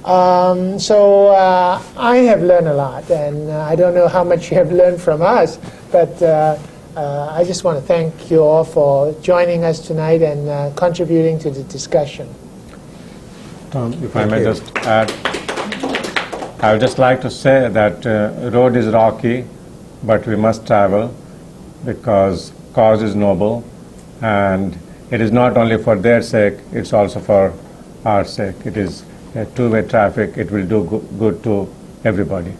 Um, so uh, I have learned a lot, and uh, I don't know how much you have learned from us, but uh, uh, I just want to thank you all for joining us tonight and uh, contributing to the discussion. Tom, if I may you. just add, I would just like to say that uh, road is rocky, but we must travel because cause is noble, and it is not only for their sake; it's also for our sake. It is a two-way traffic. It will do go- good to everybody.